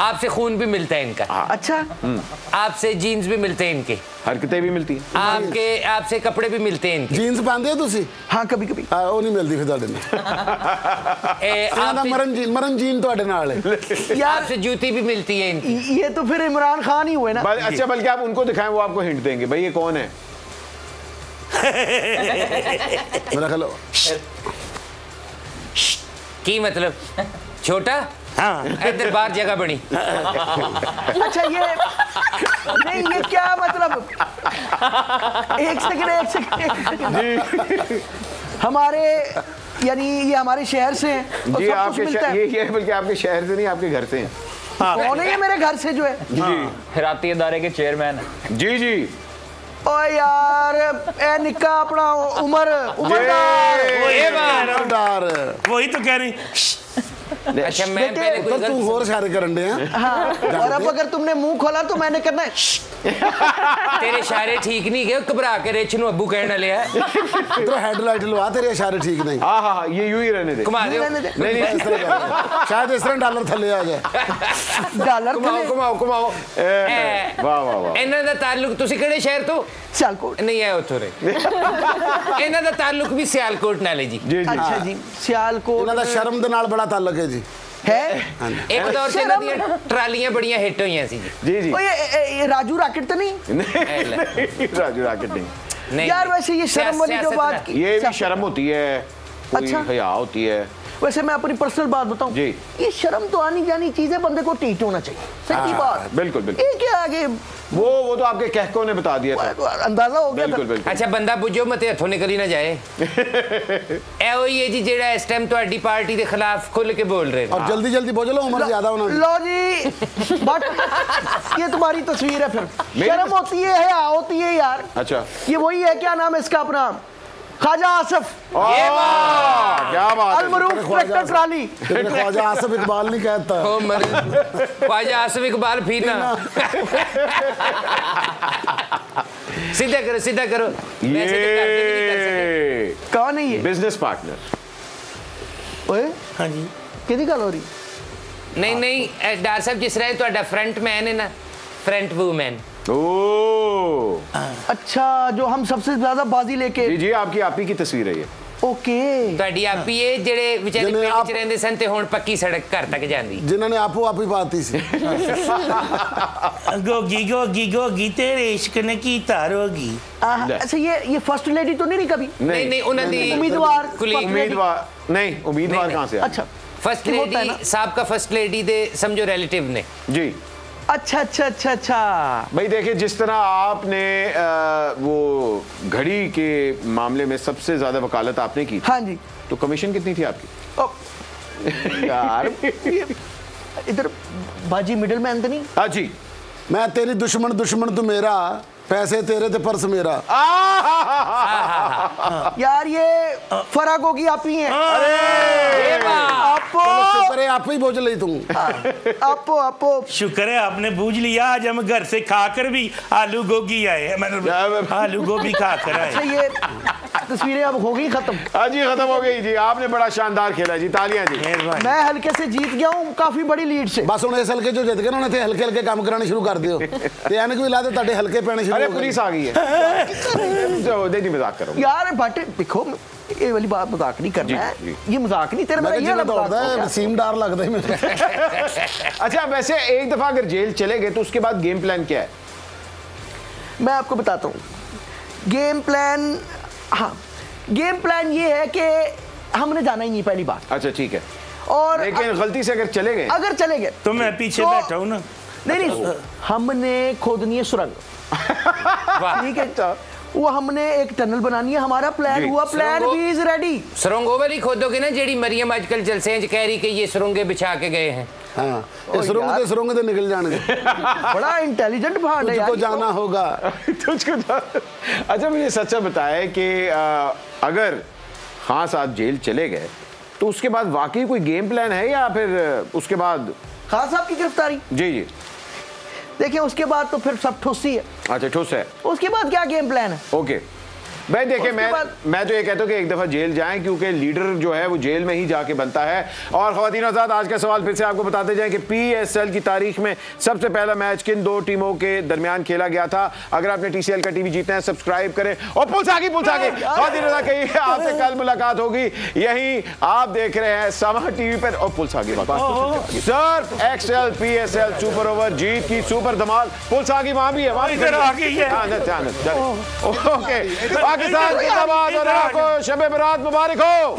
आपसे खून भी मिलता है इनका अच्छा आपसे जीन्स भी मिलते हैं इनके हरकतें भी मिलती हैं आपके आपसे कपड़े भी मिलते हैं इनके ਜੀਨਸ ਪਾਉਂਦੇ ਹੋ ਤੁਸੀਂ हाँ कभी कभी ਹਾਂ ਉਹ ਨਹੀਂ ਮਿਲਦੀ ਫਿਰ ਤੁਹਾਡੇ ਨਾਲ ए, ਇਹਨਾਂ ਦਾ आपसे, ਮਰਨ ਜੀਨ ਮਰਨ ਜੀਨ ਤੁਹਾਡੇ ਨਾਲ ਹੈ यार आपसे जूती भी मिलती है इनकी ये तो फिर इमरान खान ही हुए ना बल, अच्छा बल्कि आप उनको दिखाएं वो आपको हिंट देंगे भाई ये कौन है ਮੇਰਾ ਖਲੋ की मतलब छोटा हाँ। इधर बाहर जगह बनी। अच्छा ये नहीं ये क्या मतलब? एक सेकंड एक सेकंड हमारे यानी ये हमारे शहर से हैं और जी सब कुछ आपके मिलता है। ये ये बल्कि आपके शहर से नहीं आपके घर से हैं। कौन है ये मेरे घर से जो है? हिराती इदारे के चेयरमैन जी जी। ओ यार ए निक्का अपना उमर उमरदार। वही तो कह रही अच्छा मैं बेटे, पहले ਪਰ कोई ਤੂੰ गलत ਹੋਰ ਸਾਰੇ ਕਰਨ ਦੇ ਆ हाँ और अब अगर तुमने मुंह खोला तो मैंने करना है तेरे इशारे ठीक नहीं गए घबरा के रिच नु अब्बू कहने लिया ਇਧਰ ਹੈਡਲਾਈਟ ਲਵਾ ਤੇਰੇ ਇਸ਼ਾਰੇ ਠੀਕ ਨਹੀਂ हाँ हाँ हाँ ये यूं ही रहने दे घुमा दो रहने दे। नहीं नहीं ਇਸ ਤਰ੍ਹਾਂ ਕਰ। ਸ਼ਾਇਦ ਇਸ ਤਰ੍ਹਾਂ ਡਾਲਰ ਥੱਲੇ ਆ ਜਾਏ डॉलर घुमाओ थले घुमाओ घुमाओ ए, वाह वाह वाह ਇਹਨਾਂ ਦਾ ਤਾਲੁਕ ਤੁਸੀਂ ਕਿਹੜੇ ਸ਼ਹਿਰ ਤੋਂ सियालकोट ਨਹੀਂ ਹੈ ਉੱਥੋਂ ਦੇ ਇਹਨਾਂ ਦਾ ਤਾਲੁਕ ਵੀ ਸਿਆਲਕੋਟ ਨਾਲ ਹੈ ਜੀ जी जी अच्छा जी सियालकोट ਇਹਨਾਂ ਦਾ ਸ਼ਰਮ ਦੇ ਨਾਲ ਬੜਾ ਤਾਲੁਕ ਹੈ ਜੀ है ਇੱਕ ਦੌਰ ਤੇ ਇਹਨਾਂ ਦੀਆਂ ਟਰਾਲੀਆਂ ਬੜੀਆਂ ਹਿੱਟ ਹੋਈਆਂ ਸੀ ਜੀ जी जी ओ ये, ये, ये राजू राकेट तो नहीं नहीं राजू राकेट नहीं नहीं यार वैसे ये शर्म वाली जो सियासत बात में। की ये भी शर्म होती है कोई अच्छा। हया होती है वैसे मैं अपनी पर्सनल बात बताऊं जी। ये शर्म तो आनी जानी चीज है बंदे को टीट होना चाहिए सही हाँ, बात बिल्कुल, बिल्कुल। ये क्या आगे वो वो तो आपके कहकों ने बता दिया था अंदाजा हो गया बिल्कुल था बिल्कुल ਅੱਛਾ ਬੰਦਾ ਬੁੱਝੋ ਮਤੇ ਹੱਥੋਂ ਨਿਕਲ ਹੀ ਨਾ ਜਾਏ ਇਹ ਉਹੀ ਹੈ ਜੀ ਜਿਹੜਾ ਇਸ ਟਾਈਮ ਤੁਹਾਡੀ ਪਾਰਟੀ ਦੇ ਖਿਲਾਫ ਖੁੱਲ ਕੇ ਬੋਲ ਰਹੇ ਨੇ ਔਰ ਜਲਦੀ ਜਲਦੀ ਬੋਝ ਲਓ ਉਮਰ ਜ਼ਿਆਦਾ ਉਹਨਾਂ ਦੀ लो जी बट ये तुम्हारी तस्वीर है फिर शर्म होती है हया होती है यार अच्छा ये वही है क्या नाम है इसका अपना ख्वाजा आसफ ये क्या बात है अलमरूफ ट्रैक्टर ट्राली ਤੇਰੇ ਖਵਾਜਾ ਆਸਫ ਇਕਬਾਲ ਨਹੀਂ ਕਹਿਤਾ ਉਹ ਮਰ ख्वाजा आसिफ इकबाल फीना सीधा करो सीधा करो वैसे तो करते भी नहीं कर सकते। ये कौन है ये बिजनेस पार्टनर ओए हाँ जी किहदी गल हो रही ਨਹੀਂ ਨਹੀਂ ਇਹ ਡਾਰ ਸਾਹਿਬ ਜਿਸ ਤਰ੍ਹਾਂ ਇਹ ਤੁਹਾਡਾ ਫਰੰਟ ਮੈਨ ਹੈ ਨਾ ਫਰੰਟ ਵੂਮੈਨ ओ अच्छा जो हम सबसे ज्यादा बाजी लेके जी जी आपकी आप ही की तस्वीर है ये ਓਕੇ ਤੁਹਾਡੀ ਆਪੀ ਇਹ ਜਿਹੜੇ ਵਿਚਾਰੇ ਜਿਹਨੇ ਪਿੰਡ ਆਪ- 'ਚ ਰਹਿੰਦੇ ਸਨ ਤੇ ਹੁਣ ਪੱਕੀ ਸੜਕ ਘਰ ਤੱਕ ਜਾਂਦੀ ਜਿਨ੍ਹਾਂ ਨੇ ਆਪੋ ਆਪ ਹੀ ਪਾਤੀ ਸੀ गोगी गोगी गोगी तेरे इश्क ने की तारोगी आह, अच्छा ये ये फर्स्ट लेडी तो नहीं रही कभी ਨਹੀਂ ਨਹੀਂ ਉਹਨਾਂ ਦੀ उम्मीदवार कुलीग उम्मीदवार नहीं उम्मीदवार नहीं, कहाँ से आ अच्छा ਫਸਟ कि होता है ਲੇਡੀ ਸਾਹਿਬ का फर्स्ट लेडी ਦੇ ਸਮਝੋ ਰਿਲੇਟਿਵ ਨੇ जी अच्छा अच्छा अच्छा अच्छा। भाई देखिए जिस तरह आपने आ, वो घड़ी के मामले में सबसे ज़्यादा वकालत आपने की हाँ जी। तो कमीशन कितनी थी आपकी? ओ, यार। इधर बाजी मिडिल मैन तो नहीं? हाँ जी। मैं तेरी दुश्मन दुश्मन तू मेरा। पैसे तेरे थे पर्स मेरा। यार ये फरा गोगी आप ही हैं। हाँ। अरे! आपो शुक्र तो आप ही बोझ ली तुम। हाँ। आपो आपो। शुक्र है आपने बूझ लिया। आज हम घर से खाकर भी आलू गोगी आए मैंने मतलब आलू गोभी खाकर आए। अच्छा, ये तस्वीरें अब हो गई खत्म। हाँ जी खत्म हो गई जी। आपने बड़ा शानदार खेला जी तालियाँ जी। मैं हल्के से जीत गया हूँ काफ़ी बड़ी लीड से। बस हम इस हल्के जो जीत गए उन्होंने तो हल्के हल्के काम कराने शुरू कर दियो। ते एनक भी ला हल्के पैने ਤੁਹਾਡੇ ਹਲਕੇ ਪੈਣੇ ਸ਼ੁਰੂ अरे ਹੋ ਗਏ पुलिस आ गई है जो नहीं मजाक करो यार बट देखो ये वाली बात मजाक नहीं करना जी, है जी। ये मजाक नहीं तेरा ਮੈਂ मेरा ਕਿਹਾ ये ਜਿਵੇਂ वाला मजाक ਦੌੜਦਾ हो ਹੈ गया। ਵਸੀਮ ਡਾਰ ਲੱਗਦਾ ਹੈ ਮੈਨੂੰ अच्छा वैसे एक दफा अगर जेल चले गए तो उसके बाद गेम प्लान क्या है मैं आपको बताता हूँ गेम प्लान हाँ गेम प्लान ये है कि हमने जाना ही नहीं पहली बात अच्छा ठीक है और लेकिन गलती से अगर चले गए अगर चले गए तो मैं पीछे तो- बैठा हूँ ना नहीं नहीं हमने खोदनी है सुरंग ਵਾਹ ठीक है तो वो हमने एक टनल बनानी है हमारा प्लान हुआ प्लान भी इज़ रेडी सुरंगों वाली खोदोगे ना जेडी मरियम आजकल जलसे कह रही कि ये सुरंगे बिछा के गए हैं। हाँ, सुरंग से तो सुरंग से निकल जाएँगे बड़ा इंटेलिजेंट भाड़ है तुझको जाना होगा। तुझको अच्छा मुझे सच्चा बताया कि अगर खास आप जेल चले गए तो उसके बाद वाकई कोई गेम प्लान है या फिर उसके बाद खास साहब की गिरफ्तारी? जी जी। देखिए उसके बाद तो फिर सब ठुस ही है। अच्छा ठुस है। उसके बाद क्या गेम प्लान है? ओके भाई देखिए मैं मैं तो ये कहता हूँ कि एक दफ़ा जेल जाएँ क्योंकि लीडर जो है वो जेल में ही जाके बनता है। और खातिन आज़ाद आज का सवाल फिर से आपको बताते जाएँ कि पीएसएल की तारीख में सबसे पहला मैच किन दो टीमों के दरमियान खेला गया था। अगर आपने टीसीएल का टीवी जीतना है सब्सक्राइब करें। और पुल्स आगे पुल्स आगे। खातिन आज़ाद कही आपसे कल मुलाकात होगी। यही आप देख रहे हैं समा टीवी पर। और पुल्स आगे Surf Excel PSL super over जीत की सुपर धमाल। पुल्स आगे वहाँ भी है वहाँ भी। ओके पाकिस्तान जिंदाबाद और आपको शब बरात मुबारक हो।